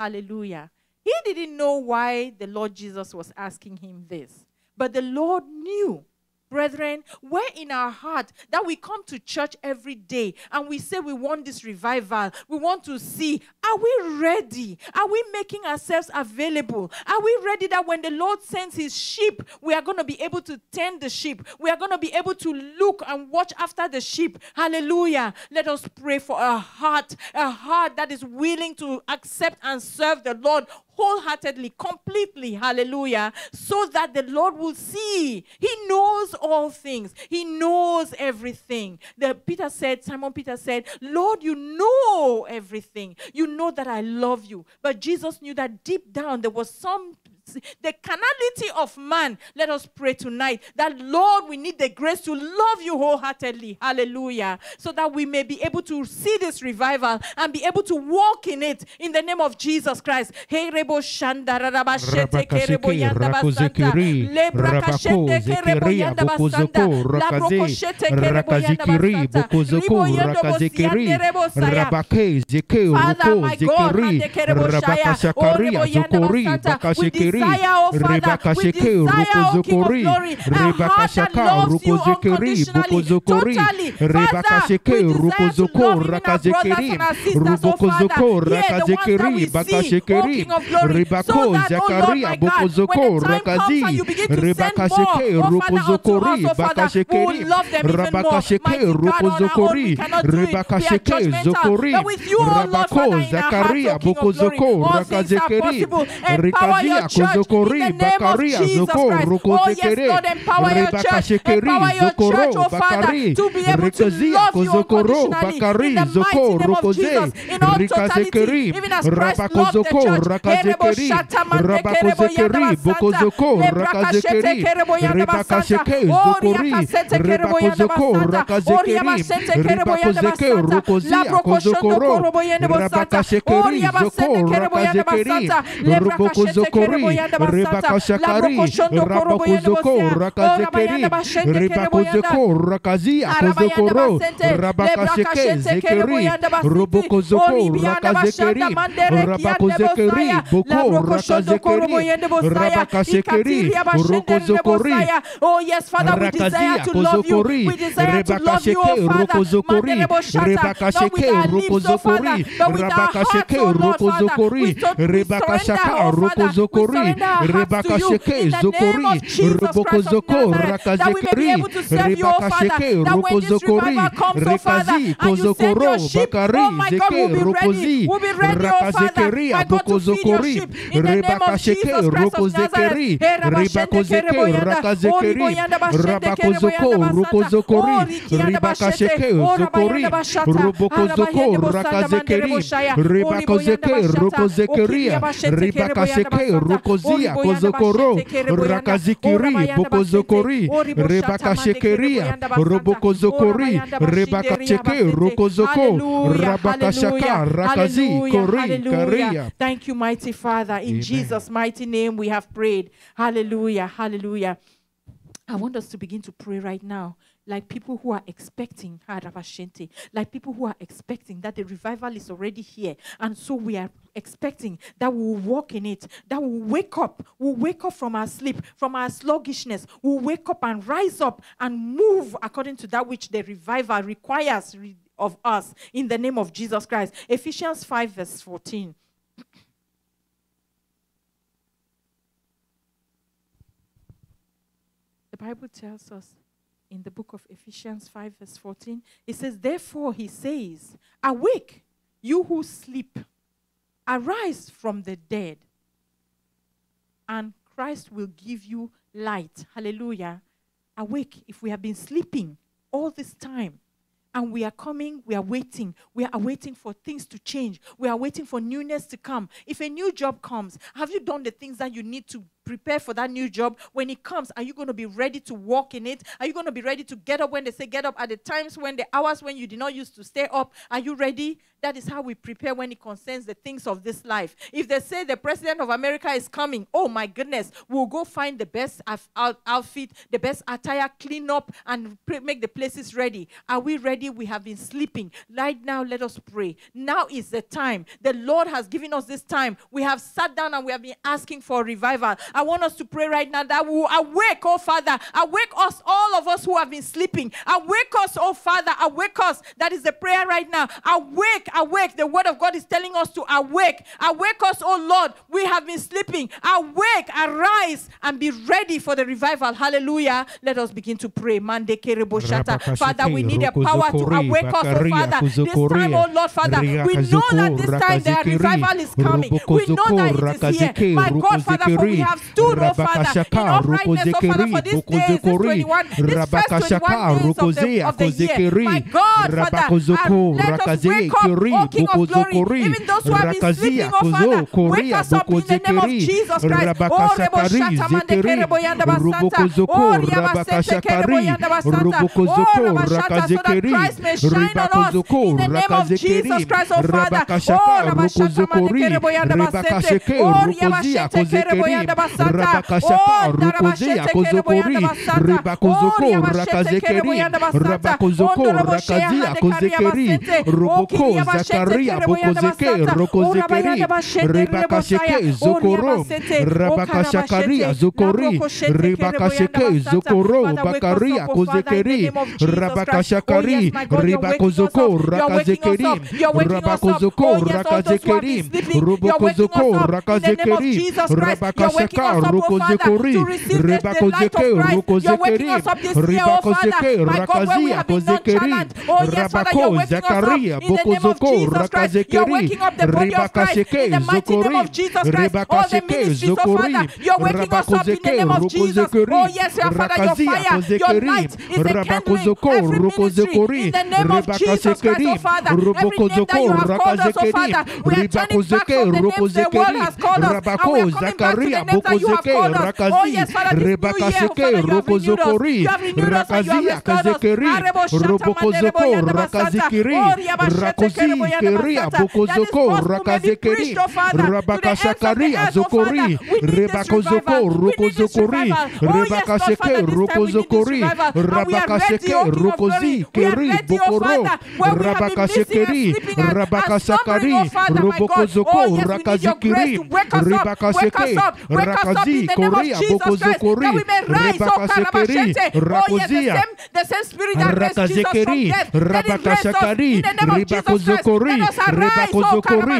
Hallelujah. He didn't know why the Lord Jesus was asking him this, but the Lord knew Brethren, where in our heart that we come to church every day and we say we want this revival, we want to see, are we ready? Are we making ourselves available? Are we ready that when the Lord sends his sheep, we are going to be able to tend the sheep? We are going to be able to look and watch after the sheep. Hallelujah. Let us pray for a heart, a heart that is willing to accept and serve the Lord wholeheartedly, completely, hallelujah, so that the Lord will see. He knows all things, He knows everything. The Peter said, Simon Peter said, Lord, you know everything. You know that I love you. But Jesus knew that deep down there was some the carnality of man. Let us pray tonight that, Lord, we need the grace to love you wholeheartedly. Hallelujah. So that we may be able to see this revival and be able to walk in it in the name of Jesus Christ. Hey, rebo shanda rabashete kerebo yanda basanta. Lebra kashete kerebo yanda basanta. Labro kerebo yanda basanta. Ribo yendo bosiande rebo saya. Father, my God, hande kerebo shaya. Rebo yanda basanta. We desire desire, oh Father. We desire, oh King of glory, a heart that loves you unconditionally, totally. Father, we desire to love even our brothers and our sisters, oh Father. Yeah, the ones that we see, oh King of glory, so that, oh Lord, my God, when the time comes and you begin to send more, oh Father, unto us, oh Father, we will love them even more. Mighty God, on our own, we cannot do it. We are judgmental. But with you, oh Lord, Father, in our hearts, oh King of glory, all things are possible. Empower your church zokori bakaria zoko roko zekere rebaka shekeri zokoro bakari rekazia kozokoro bakari zoko rokoze rikazekeri rabako zoko rakazekeri rabako zekeri boko zoko rakazekeri rebaka sheke zokori rebako zoko rakazekeri rebako zeke rokozia kozokoro rabaka shekeri zoko rakazekeri ruboko rebakashakari rabakozoko rakazekeri rebakozeko rakazia kozokoro rabakasheke zekeri robokozoko rakazekeri rabakozekeri boko rakazekeri rabakashekeri rokozokori Oh yes, Father, we desire to love you. We desire to love you, oh Father. rebakasheke rokozokori rabakasheke rokozokori rebakashaka rokozokori rebakasheke zokori robokozoko rakazekeri rebakasheke rokozokori rekazi kozokoro bakari zeke rokozi rakazekeri abokozokori rebakasheke rokozekeri rebakozeke rakazekeri rabakozoko rokozokori ribakasheke zokori robokozoko rakazekeri ribakozeke rokozekeria ribakasheke rokozia kozokoro rakazikiri bokozokori rebakashekeria robokozokori rebakasheke rokozoko rabakashaka rakazi kori karia Thank you, mighty Father. In Amen. Jesus' mighty name, we have prayed. Hallelujah. Hallelujah. I want us to begin to pray right now, like people who are expecting, like people who are expecting that the revival is already here. And so we are expecting that we will walk in it, that we will wake up, we'll wake up from our sleep, from our sluggishness, we'll wake up and rise up and move according to that which the revival requires re- of us in the name of Jesus Christ. Ephesians 5, verse 14. The Bible tells us in the book of Ephesians 5, verse 14, it says, Therefore, he says, Awake, you who sleep, arise from the dead, and Christ will give you light. Hallelujah. Awake if we have been sleeping all this time. And we are coming, we are waiting. We are waiting for things to change. We are waiting for newness to come. If a new job comes, have you done the things that you need to prepare for that new job? When it comes, are you going to be ready to walk in it? Are you going to be ready to get up when they say get up? At the times when the hours when you did not used to stay up, are you ready? That is how we prepare when it concerns the things of this life. If they say the president of America is coming, oh my goodness, we'll go find the best outfit, the best attire, clean up, and make the places ready. Are we ready? We have been sleeping. Right now, let us pray. Now is the time. The Lord has given us this time. We have sat down and we have been asking for revival. I want us to pray right now that we will awake, oh Father. Awake us, all of us who have been sleeping. Awake us, oh Father. Awake us. That is the prayer right now. Awake, awake. The word of God is telling us to awake. Awake us, oh Lord. We have been sleeping. Awake, arise, and be ready for the revival. Hallelujah. Let us begin to pray. Mande kerebo shata. Father, we need the power to awake us, oh Father. This time, oh Lord, Father, we know that this time the revival is coming. We know that it is here. My God, Father, for we have stood, oh Father, in uprightness, oh Father, for this day, this 21, this first 21 days of the, of the year. My God, Father, and let us wake up, oh King of glory, even those who have been sleeping, oh Father, wake us up in the name of Jesus Christ. Oh, Rebo Shata Mande Kerebo. Oh, Kerebo Yanda Basanta. Oh, Reba so that Christ may shine on us in the name of Jesus Christ, oh Father. Oh, Reba Shata Mande Kerebo Yanda Basente. Oh, Riaba Kerebo Oh, Daraba Shete Kerebo Yanda Basanta. Oh, Riaba Shete Kerebo Yanda Basanta. Oh, Rebo Shea Hande Karia Basente. Oh, Roboko Kiriaba Shete Zakaria Kerebo Yanda Bokozeke Basanta. Oh, Rokozekeri Raba Bashende Rebo Rebakasheke Saya. Oh, Zokoro Riaba Sete. Oh, Rabakashakaria Karabashete. Zokori Labroko Shete Kerebo Rebakasheke Yanda Basanta. Zokoro Father, wake us Bakaria up, oh Father, in the Kozekeri name of Jesus Christ. Oh, Rabakashakari yes, my God, you're waking us up. Ribakozoko You're waking us You're waking us up. Rabakozoko Oh, yes, all those who have Rakazekeri been sleeping, you're waking us Robokozoko up. In the name of Rakazekeri Jesus Christ, you're waking Rabakashaka us oh Father, Rokozekori to receive the, the light Rebakozeke of Christ. You're waking Rokozekeri us this year, oh Ribakozeke Father. My God, we Rakazia have been Kozekeri nonchalant. Yes, Father, you're Rabako waking us up. Zakaria In the name of Bokozoko Jesus Christ, you're Rakazekeri waking up the body of Christ. In the mighty name of Jesus Christ, all the ministries, oh Father, you're us up in the name of Jesus. Oh, yes, your Father, your fire, your light is a kindling every ministry in the name of Jesus Christ, oh Father.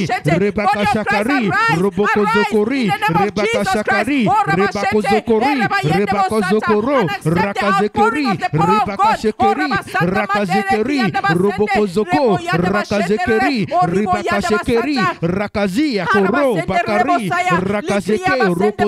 Every name that you have called us, oh Father, we are turning back from the names the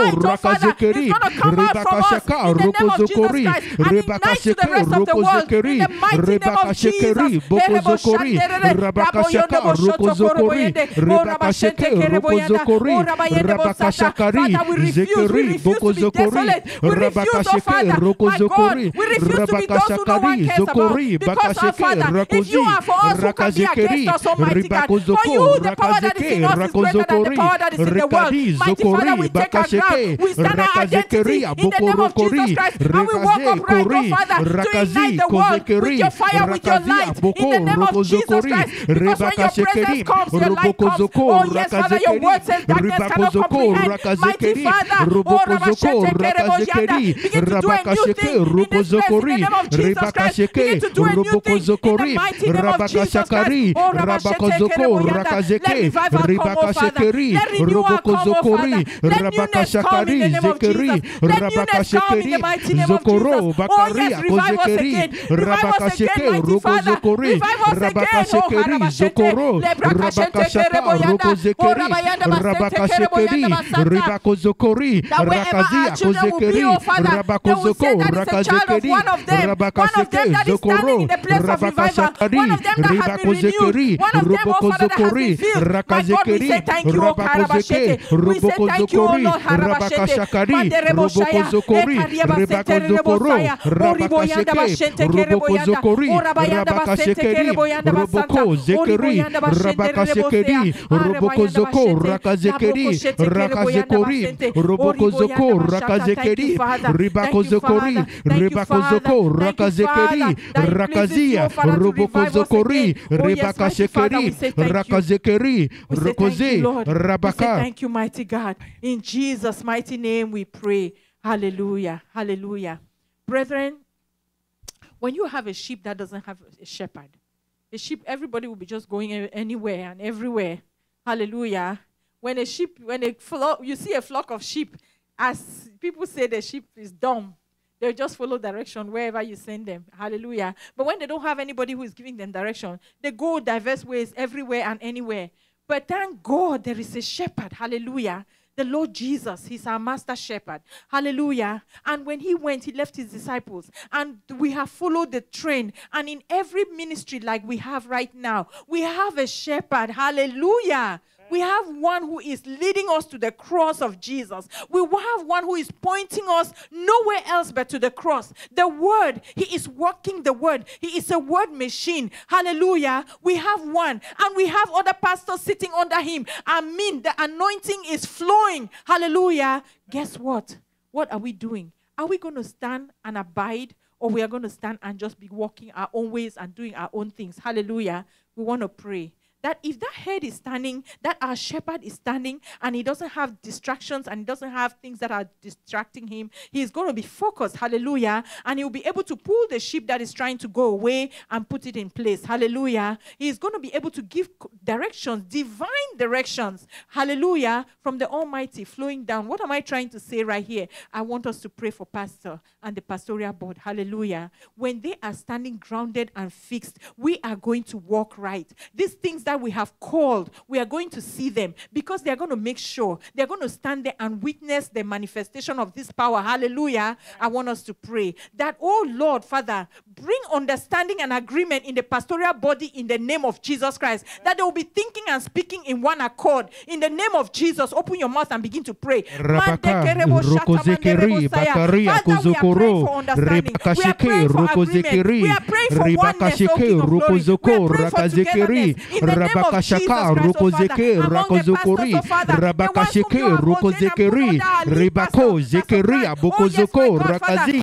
us and you have restored us. Arebo shata manderebo yanda basanta. Oh, riaba shete keria bokozoko rakazekeri rabakashakaria zokori rebakazoko rokozokori rebakasheke rokozokori rabakasheke rokozi keri bokoro rabakashekeri rabakashakari robokozoko rakazikiri rebakasheke rakazi koria bokozokori rebakashekeri rakozia rakazekeri rabakashakari ribakozokori ribakozokori ribakashakari robokozokori ribakashakari ribakozokori ribakozokoro rakazekeri ribakashekeri rakazekeri robokozoko rakazekeri ribakashekeri rakazia koro bakari rakazeke rokozokori rabakashekeri robokozokori rabakashakaria ribakozeke rokozokori rabakasheke zokori rebakasheke zokori rabakashakaria zokori rebakasheke rokozekeri rabakashaka rokozokori ribakozeke rokozokori rabakashakari zoko rokozokori rabakashekeri ribakozeke rakazekeri bakashekeri robokozoko rakazekeri ribakashaka rokozokori rebakasheke rokozekeri rebakashekeri bokozokori rabakashaka rokozokori rebakasheke rokozokori rabakashakari zekeri bokozokori rabakasheke rokozokori rabakashakari zokori bakasheke rakozi rakazekeri ribakozoko rakazeke rakozokori rekadi zokori bakasheke rakazekeri abokorokori rekaze kori rakazi kozekeri rakazi aboko rokozokori rebakashekeri robokozoko rakazekeri ribakozoko rakazekeri robokozoko rakazekeri rabakasheke rokozokori rebakasheke robokozokori rabakashakari rabakozoko rakazeke ribakashekeri robokozokori rabakashakari zekeri rabakashekeri zokoro bakaria kozekeri rabakasheke rokozokori rabakashekeri zokoro rabakashaka rokozekeri rabakashekeri ribakozokori rakazia kozekeri rabakozoko rakazekeri rabakasheke zokoro rabakashakari ribakozekeri robokozokori rakazekeri rabakozeke robokozokori rabakashakari robokozokori rebakozokoro rabakasheke robokozokori rabakashekeri robokozekeri rabakashekeri robokozoko rakazekeri rakazekori robokozoko rakazekeri ribakozokori ribakozoko rakazekeri rakazia robokozokori rebakashekeri rakazekeri rokoze rabaka Thank you, mighty God. In Jesus' mighty name we pray. Hallelujah. Hallelujah. Brethren, when you have a sheep that doesn't have a shepherd, a sheep, everybody will be just going anywhere and everywhere. Hallelujah. When a sheep, when a flock, you see a flock of sheep, as people say the sheep is dumb, they'll just follow direction wherever you send them. Hallelujah. But when they don't have anybody who is giving them direction, they go diverse ways everywhere and anywhere. But thank God there is a shepherd. Hallelujah. The Lord Jesus, He's our master shepherd. Hallelujah. And when He went, He left His disciples. And we have followed the train. And in every ministry, like we have right now, we have a shepherd. Hallelujah. We have one who is leading us to the cross of Jesus. We have one who is pointing us nowhere else but to the cross. The word, he is working the word. He is a word machine. Hallelujah. We have one and we have other pastors sitting under him. I mean, the anointing is flowing. Hallelujah. Guess what? What are we doing? Are we going to stand and abide or we are going to stand and just be walking our own ways and doing our own things? Hallelujah. We want to pray that if that head is standing, that our shepherd is standing, and he doesn't have distractions and he doesn't have things that are distracting him, he's going to be focused. Hallelujah. And he'll be able to pull the sheep that is trying to go away and put it in place. Hallelujah. He's going to be able to give directions, divine directions. Hallelujah. From the Almighty flowing down. What am I trying to say right here? I want us to pray for Pastor and the pastoral board. Hallelujah. When they are standing grounded and fixed, we are going to walk right. These things that that we have called, we are going to see them because they are going to make sure they're going to stand there and witness the manifestation of this power. Hallelujah. I want us to pray that, oh Lord, Father, bring understanding and agreement in the pastoral body in the name of Jesus Christ, that they will be thinking and speaking in one accord. In the name of Jesus, open your mouth and begin to pray. Rabaka, rokozekeri, bakaria, kozokoro, rebakasheke, rokozekeri, ribakasheke, rokozoko, rakazekeri, rabakashaka, rokozeke, rakozokori, rabakasheke, rokozekeri, ribako, zekeri, abokozoko, rakazi,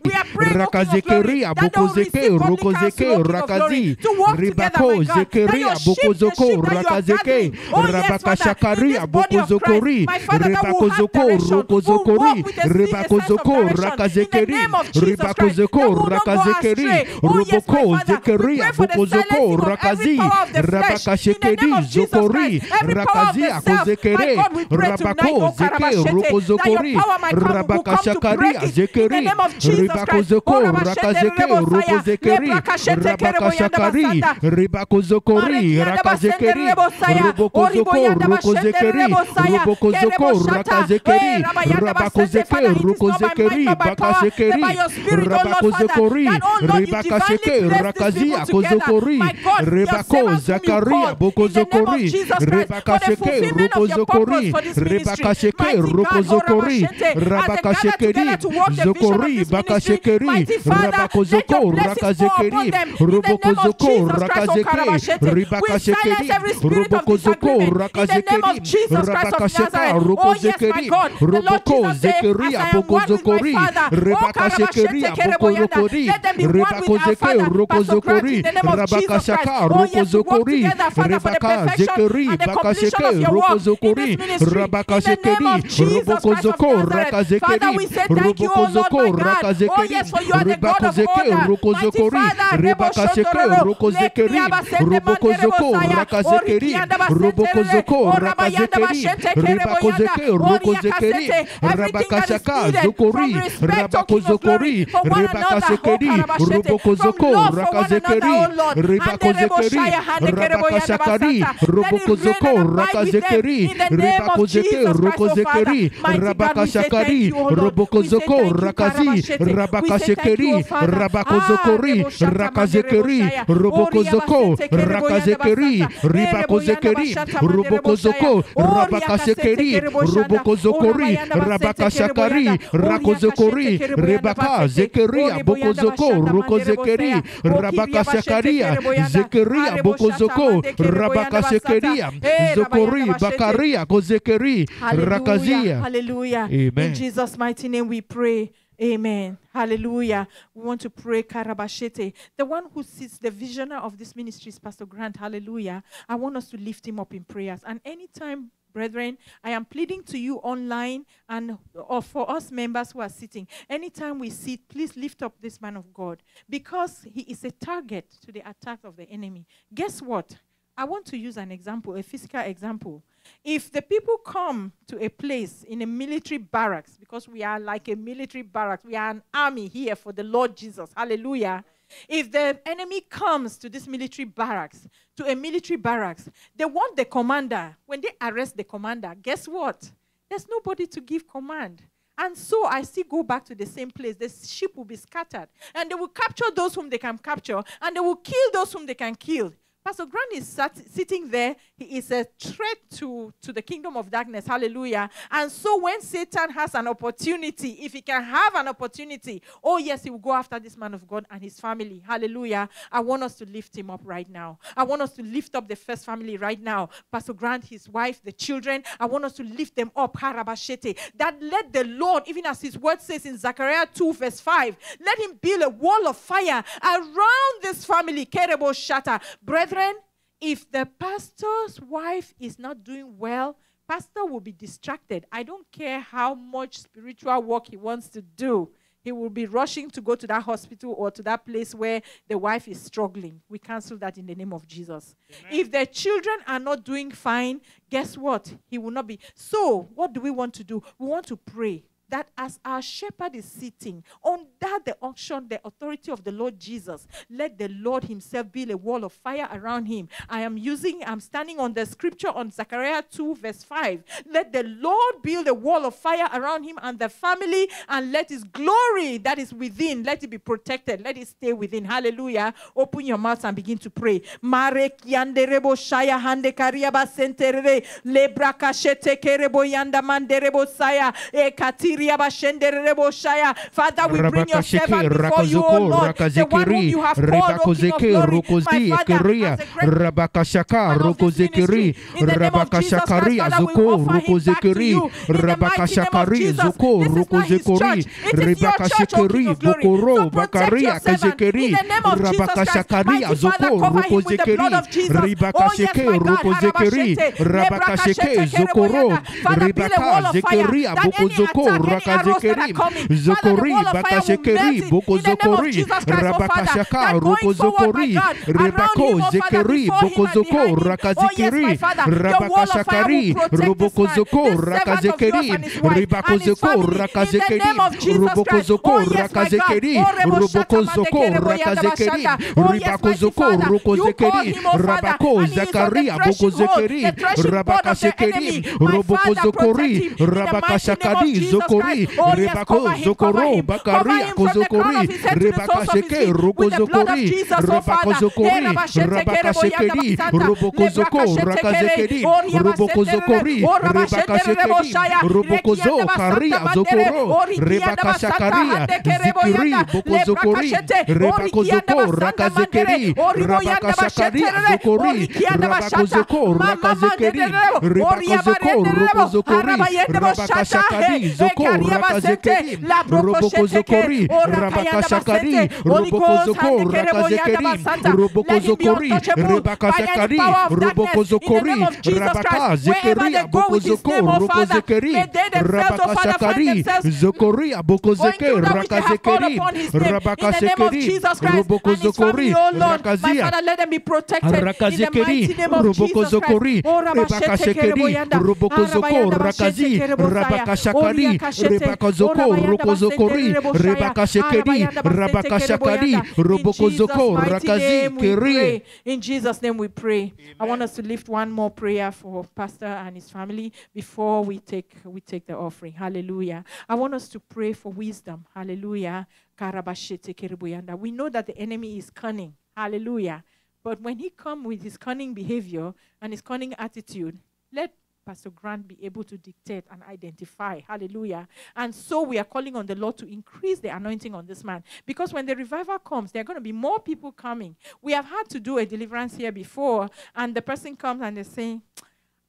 rakazekeri, abokozeke, rokozeke, rakazi, ribako, zekeri, abokozoko, rakazeke, rabakashakari, abokozokori, ribakozoko, rokozokori, ribakozoko, rakazekeri, ribakozoko, rakazekeri, roboko, zekeri, abokozoko, rakazi, rabakashekeri, zokori, rakazi, akozekere, rabako, zeke, rokozokori, rabakashakari, zekeri, ribakozoko, rakazeke, rokozekeri, rabakashakari, ribakozokori, rakazekeri, robokozoko, rokozekeri, robokozoko, rakazekeri, rabakozeke, rokozekeri, bakashekeri, rabakozokori, ribakasheke, rakazi, akozokori, rebako, zakaria, bokozokori, rebakasheke, rokozokori, rebakasheke, rokozokori, rabakashekeri, zokori, bakashekeri, rabakozoko, rakazekeri, robokozoko, rakazekeri, ribakashekeri, robokozoko, rakazekeri, rabakasheka, rokozekeri, roboko, zekeri, abokozokori, rebakashekeri, abokozokori, rebakozeke, rokozokori, rabakashaka, rokozokori, rebaka, zekeri, bakasheke, rokozokori, rabakashekeri, robokozoko, rakazekeri, robokozoko, rakazekeri, rebakozeke, rokozokori, rebakasheke, rokozekeri, robokozoko, rakazekeri, robokozoko, rakazekeri, rebakozeke, rokozekeri, rabakashaka, zokori, rabakozokori, rebakashekeri, robokozoko, rakazekeri, rebakozekeri, rabakashakari, robokozoko, rakazekeri, rebakozeke, rokozekeri, rabakashakari, robokozoko, rakazi, rabakashekeri, rabakozokori, rakazekeri, robokozoko, rakazekeri, ribakozekeri, robokozoko, rabakashekeri, robokozokori, rabakashakari, rakozokori, rebaka, zekeria, bokozoko, rokozekeri, rabakashakaria, zekeria, bokozoko, rabakashekeria, zokori, bakaria, kozekeri, rakazia. Hallelujah. Amen. In Jesus' mighty name we pray. Amen. Hallelujah. We want to pray Karabashete. The one who sees the visionary of this ministry is Pastor Grant. Hallelujah. I want us to lift him up in prayers. And anytime, brethren, I am pleading to you online and or for us members who are sitting. Anytime we sit, please lift up this man of God because he is a target to the attack of the enemy. Guess what? I want to use an example, a physical example. If the people come to a place in a military barracks, because we are like a military barracks, we are an army here for the Lord Jesus. Hallelujah. If the enemy comes to this military barracks, to a military barracks, they want the commander. When they arrest the commander, guess what? There's nobody to give command. And so I still go back to the same place. The sheep will be scattered. And they will capture those whom they can capture. And they will kill those whom they can kill. Pastor Grant is sat, sitting there. He is a threat to, to the kingdom of darkness. Hallelujah. And so when Satan has an opportunity, if he can have an opportunity, oh yes, he will go after this man of God and his family. Hallelujah. I want us to lift him up right now. I want us to lift up the first family right now. Pastor Grant, his wife, the children. I want us to lift them up. Harabashete. That let the Lord, even as his word says in Zechariah 2, verse 5, let him build a wall of fire around this family. Kerebo Shata. Brethren, if the pastor's wife is not doing well, pastor will be distracted. I don't care how much spiritual work he wants to do. He will be rushing to go to that hospital or to that place where the wife is struggling. We cancel that in the name of Jesus. Amen. If the children are not doing fine, guess what? He will not be. So, what do we want to do? We want to pray that as our shepherd is sitting under the unction, the authority of the Lord Jesus, let the Lord Himself build a wall of fire around Him. I am using, I'm standing on the scripture on Zechariah 2, verse 5. Let the Lord build a wall of fire around Him and the family, and let His glory that is within, let it be protected, let it stay within. Hallelujah. Open your mouth and begin to pray. Marek yanderebo shaya hande kariaba senterere lebra kashete kerebo yanda saya e shaya. Father, we bring your servant before you, O Lord, the one whom you have called, O King of glory. My Father, as a Rabakashaka man of this Rokozekiri ministry, in the name of Jesus Christ, Rabakashakari Father, we offer him back to Rokozekiri you. In the mighty name of Rabakashakari Jesus, this is not his Rokozekori church. It is your church, O King of glory. Bokoro So protect your servant. In the name of Jesus Christ, Rabakashakari mighty Father, cover him with the blood of Jesus. Oh, yes, Ribakasheke my God. Rabakasheke Zokoro Kereboyanda. Father, build a wall Ribaka of fire Rakazekeri, Zokori, Bakashekeri, Boko Zokori, Rabakashaka, Roko Zokori, Rebako, Zekeri, Boko Zoko, Rakazekeri, Rabakashakari, Roboko Zoko, Rakazekeri, Rebako Zoko, Rakazekeri, Roboko Zoko, Rakazekeri, Roboko Zoko, Rakazekeri, Rebako Zoko, Roko Zekeri, Rabako, Zakaria, Boko Zekeri, Rabakashekeri, Roboko Zokori, Rabakashakari, Zoko Zokori. Oh Rebako cover him, cover Zokoro Bakari him from the crown Akozokori of his head to the soles of his Rebakasheke feet with the blood of Rokozokori Jesus, oh Father. Rabakozokori Eh, Rabashete Kerebo Yanda Rabakashekeri Basanta. Robokozoko Lebrakashete Kere. Rakazekeri Oh, Rere. Oh, Rabashete Rebo Rebakashekeri Shaya. Robokozo Rekianda Basanta Karia Zokoro Rikianda Basanta Rebakashakaria Hande Kerebo Zikiri Yanda. Bokozokori Lebrakashete. Rikianda Rebakozoko Basanta Rakazekeri Mandere. Oh, Ribo Yanda Rabakashakari Bashete Rere. Oh, Zokori Rikianda Bashanta. Rabakozoko Mama Rakazekeri Manderebo. Oh, Ribakozoko Riabarendebo. Rokozokori Harabayende Boshata. Rabakashakari He. Zoko Rakazekeri Robokozokori Brokoshete. Rakayanda Rabakashakari Basente. Holy Ghost, Robokozoko Hande Kerebo Yanda Rakazekeri Basanta. Let him be Robokozokori untouchable by any Rebakashakari power of darkness. In the Robokozokori name of Jesus Rabaka Christ, wherever Zekeri they go with his Abokozoko oh Rokozekeri may they themselves, oh Father, find Rabakashakari themselves Zokori Abokozeke through that which they have called Rakazekeri upon his name. In the name of Rabakashekeri Jesus Christ and his Robokozokori family, oh Lord, my Rakazia Father, let them be protected in the Rakazekeri mighty name of Jesus Robokozokori Christ. Rabashete Rebakashekeri Kereboyanda. Robokozoko ah, Rakazi Bashete Kerebosaya. Rabakashakari Oria Kashete. Rebakazoko Rabayanda Rokozokori Basende Reboshaya. Rebakashekeri Rabakashakari In Robokozoko Jesus' Rakazi name we Keri pray. In Jesus' name we pray. I want us to lift one more prayer for Pastor and his family before we take we take the offering. Hallelujah. I want us to pray for wisdom. Hallelujah. We know that the enemy is cunning. Hallelujah. But when he come with his cunning behavior and his cunning attitude, let Pastor Grant be able to dictate and identify. Hallelujah. And so we are calling on the Lord to increase the anointing on this man. Because when the revival comes, there are going to be more people coming. We have had to do a deliverance here before, and the person comes and they're saying,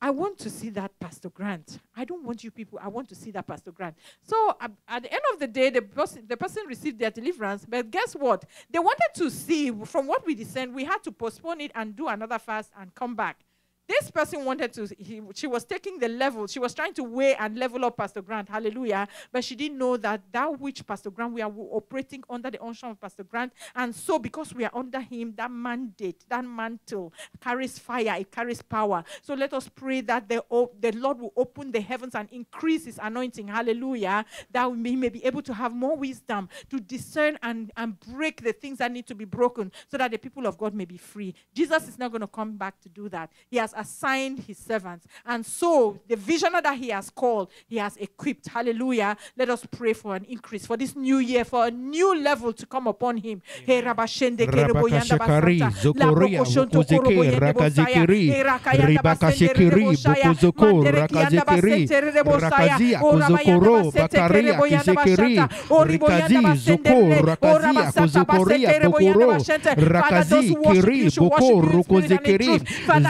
I want to see that Pastor Grant. I don't want you people. I want to see that Pastor Grant. So uh, at the end of the day, the person, the person received their deliverance. But guess what? They wanted to see from what we discerned. We had to postpone it and do another fast and come back. This person wanted to, he, she was taking the level, she was trying to weigh and level up Pastor Grant, hallelujah. But she didn't know that that which Pastor Grant, we are operating under the unction of Pastor Grant. And so, because we are under him, that mandate, that mantle carries fire, it carries power. So, let us pray that the, the Lord will open the heavens and increase his anointing, hallelujah. That we may be able to have more wisdom to discern and, and break the things that need to be broken so that the people of God may be free. Jesus is not going to come back to do that. He has assigned his servants. And so, the visioner that he has called, he has equipped. Hallelujah. Let us pray for an increase for this new year, for a new level to come upon him. Hey, Rabashende kerebo yanda Rabakashakari, basanta. Zokoria, La bokoshonto Bokozeke, korobo yende Rakazekeri, bosaya. Hey, rakayanda Ribakashekeri, basende rebo shaya. Bokozoko, Mandere kiyanda Rakazekeri, basete rebo shaya. Rakazia, O rabayanda Kozokoro, basete Bakaria, kerebo yanda Kizekeri, bashanta. O ribo yanda Rikazi, basende Zoko, re. O Rakazia, rabasata Kozokoria, basete rebo yanda Bokoro, bashente. Father, those Rakazi, Kiri, Boko, worship you in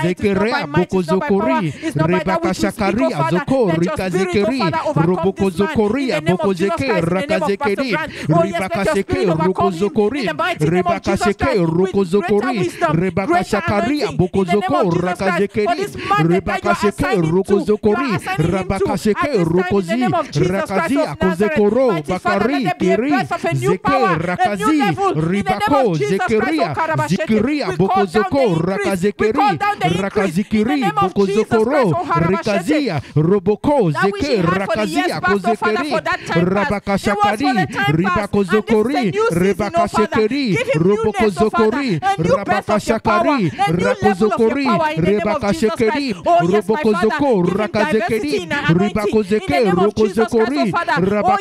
spirit and in Rokozekeri, truth. Father, it is not by Zekerea, might, it's not by power, Bokozokori, it's not by that which we speak, Rebakashakari, oh Father. Azoko, Let your spirit, oh Rikazekeri, Father, overcome this man in the Robokozokoria, name of Jesus Bokozeke, Christ, in the name of Pastor Rakazekeri, Grant. Oh, yes, let your Ribakasheke, spirit overcome him Rokozokori, in the mighty name of Jesus Rebakasheke, Christ with greater Rokozokori, wisdom, greater Rebakashakaria, anointing in the name Bokozoko, of Jesus Christ for Rakazekeri, this man that you are Rebakasheke, assigning to. You Rokozokori, are assigning him to at Rabakasheke, this time in the Rokozi, name of Jesus Christ Rakazia. Kozekoro, Bakari, let there be a Kiri, birth of a new Zeke, power, a new Rakazi, level in the name Ribako, Zekeria, Oh, Karabashete. Zikiria, We call down Bokozoko, the increase. Rakazekeri, down the increase. Rakazikiri, zikiri name of boko Jesus zokoro Christ, oh, rekazia roboko That which he zeke had for the years oh, rakazia kozekeri for that time past. It was for rabakashakari the time past. ribako And this is a zokori new season, oh, Father. rebakashekeri Give him roboko newness, oh, Father. zokori A new burst of your power. rabakashakari A new level of your rakozokori power in the name of Jesus rebakashekeri Christ. Yes, my roboko Father. zoko Give him rakazekeri diversity in anointing. ribakozeke In the name of Jesus Christ, rokozokori Father.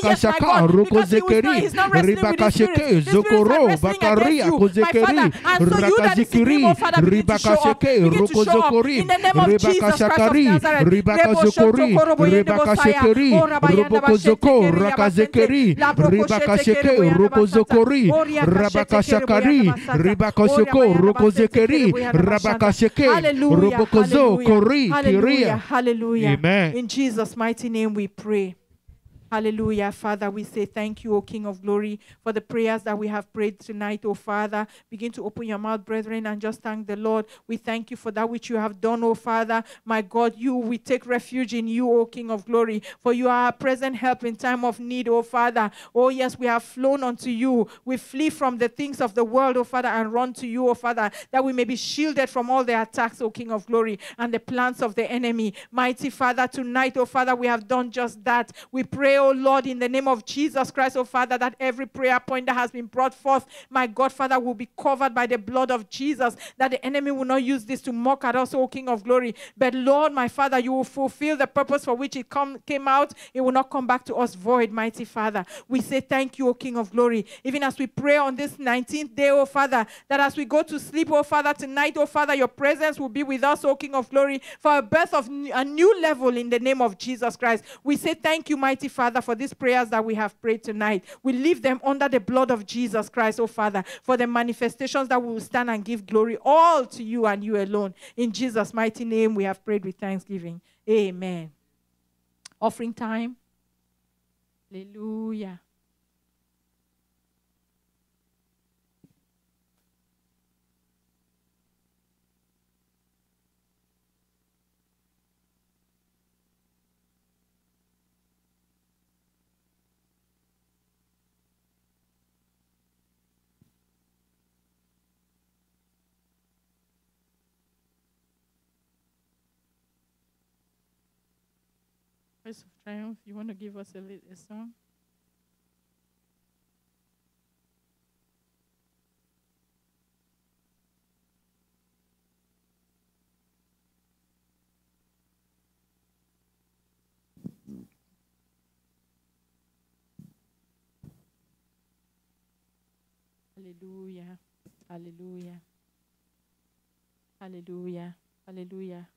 Yes, my rabakashaka God. Because he was not, rokozekeri he's not wrestling with his ribakasheke spirit. His spirit is zokoro bakaria against you, my kozekeri Father. And so you that is in him, Father, begin to show up. ribakasheke Begin to show up. rokozokori In the name of Jesus Christ of ribakashakari Nazareth. ribakazokori Rebo shotoko robo yende ribakashekeri bosaya. Rabayanda robokozoko bashetekeri rakazekeri yabasente. Labroko ribakasheke shetekeri boyanda rokozokori basata. Oria kashetekeri rabakashakari boyanda basata. ribakosoko Oria bayanda rokozekeri basetekeri boyanda basata. rabakasheke Hallelujah, kori hallelujah, hallelujah. Amen. In Jesus' mighty name we pray. Hallelujah. Father, we say thank you, O King of Glory, for the prayers that we have prayed tonight, O Father. Begin to open your mouth, brethren, and just thank the Lord. We thank you for that which you have done, O Father. My God, you, we take refuge in you, O King of Glory, for you are our present help in time of need, O Father. Oh, yes, we have flown unto you. We flee from the things of the world, O Father, and run to you, O Father, that we may be shielded from all the attacks, O King of Glory, and the plans of the enemy. Mighty Father, tonight, O Father, we have done just that. We pray, Lord, in the name of Jesus Christ, O Father, that every prayer point that has been brought forth, my God, Father, will be covered by the blood of Jesus, that the enemy will not use this to mock at us, O King of Glory. But Lord, my Father, you will fulfill the purpose for which it come, came out. It will not come back to us void, mighty Father. We say thank you, O King of Glory. Even as we pray on this 19th day, O Father, that as we go to sleep, O Father, tonight, O Father, your presence will be with us, O King of Glory, for a birth of a new level in the name of Jesus Christ. We say thank you, mighty Father, for these prayers that we have prayed tonight. We leave them under the blood of Jesus Christ, O Father, for the manifestations that we will stand and give glory all to you and you alone. In Jesus' mighty name, we have prayed with thanksgiving. Amen. Offering time. Hallelujah. Voice of Triumph, you want to give us a, a song? Hallelujah. Hallelujah. Hallelujah. Hallelujah.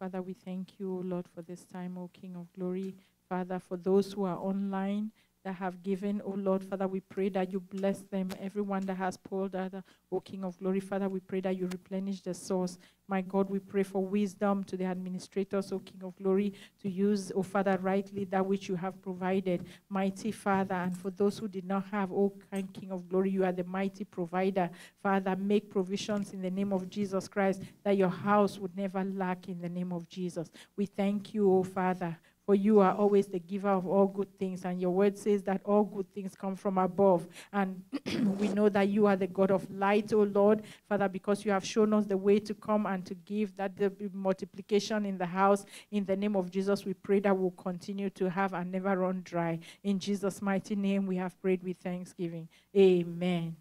Father, we thank you, Lord, for this time, O King of Glory. Father, for those who are online that have given, O Lord, Father, we pray that you bless them. Everyone that has poured out, O King of Glory, Father, we pray that you replenish the source. My God, we pray for wisdom to the administrators, O King of Glory, to use, O Father, rightly that which you have provided. Mighty Father, and for those who did not have, O King of Glory, you are the mighty provider. Father, make provisions in the name of Jesus Christ that your house would never lack in the name of Jesus. We thank you, O Father. For you are always the giver of all good things, and your word says that all good things come from above. And we know that you are the God of light, O Lord, Father, because you have shown us the way to come and to give, that there be multiplication in the house. In the name of Jesus, we pray that we'll continue to have and never run dry. In Jesus' mighty name, we have prayed with thanksgiving. Amen.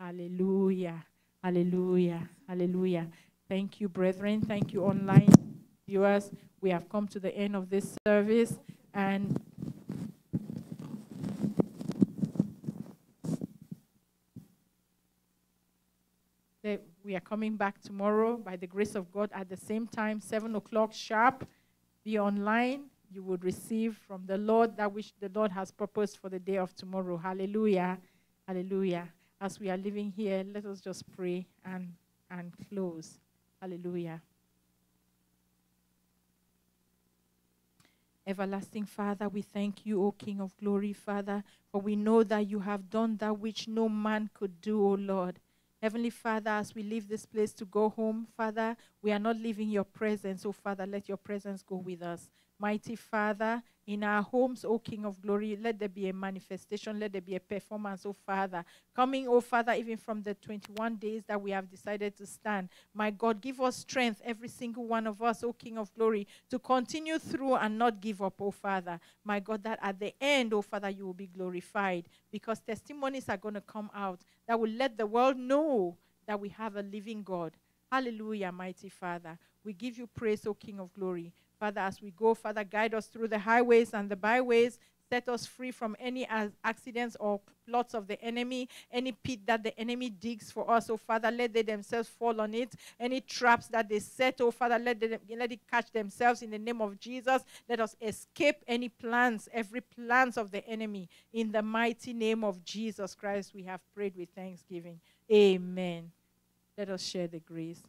Hallelujah. Hallelujah. Hallelujah. Thank you, brethren. Thank you, online viewers. We have come to the end of this service and we are coming back tomorrow by the grace of God at the same time, 7 o'clock sharp. Be online. You would receive from the Lord that which the Lord has purposed for the day of tomorrow. Hallelujah. Hallelujah. As we are living here, let us just pray and, and close. Hallelujah. Everlasting Father, we thank you, O King of glory, Father, for we know that you have done that which no man could do, O Lord. Heavenly Father, as we leave this place to go home, Father, we are not leaving your presence. Oh, Father, let your presence go with us. Mighty Father, in our homes, O King of glory, let there be a manifestation, let there be a performance, O Father. Coming, O Father, even from the 21 days that we have decided to stand. My God, give us strength, every single one of us, O King of glory, to continue through and not give up, O Father. My God, that at the end, O Father, you will be glorified because testimonies are going to come out that will let the world know that we have a living God. Hallelujah, mighty Father. We give you praise, O King of glory. Father, as we go, Father, guide us through the highways and the byways. Set us free from any accidents or plots of the enemy, any pit that the enemy digs for us. Oh, Father, let they themselves fall on it. Any traps that they set, oh, Father, let, them, let it catch themselves in the name of Jesus. Let us escape any plans, every plans of the enemy. In the mighty name of Jesus Christ, we have prayed with thanksgiving. Amen. Let us share the grace.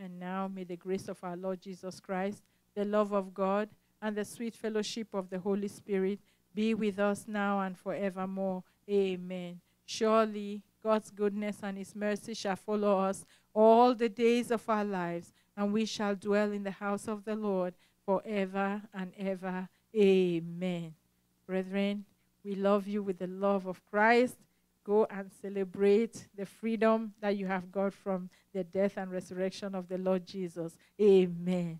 And now may the grace of our Lord Jesus Christ, the love of God, and the sweet fellowship of the Holy Spirit be with us now and forevermore. Amen. Surely God's goodness and his mercy shall follow us all the days of our lives, and we shall dwell in the house of the Lord forever and ever. Amen. Brethren, we love you with the love of Christ. Go and celebrate the freedom that you have got from the death and resurrection of the Lord Jesus. Amen.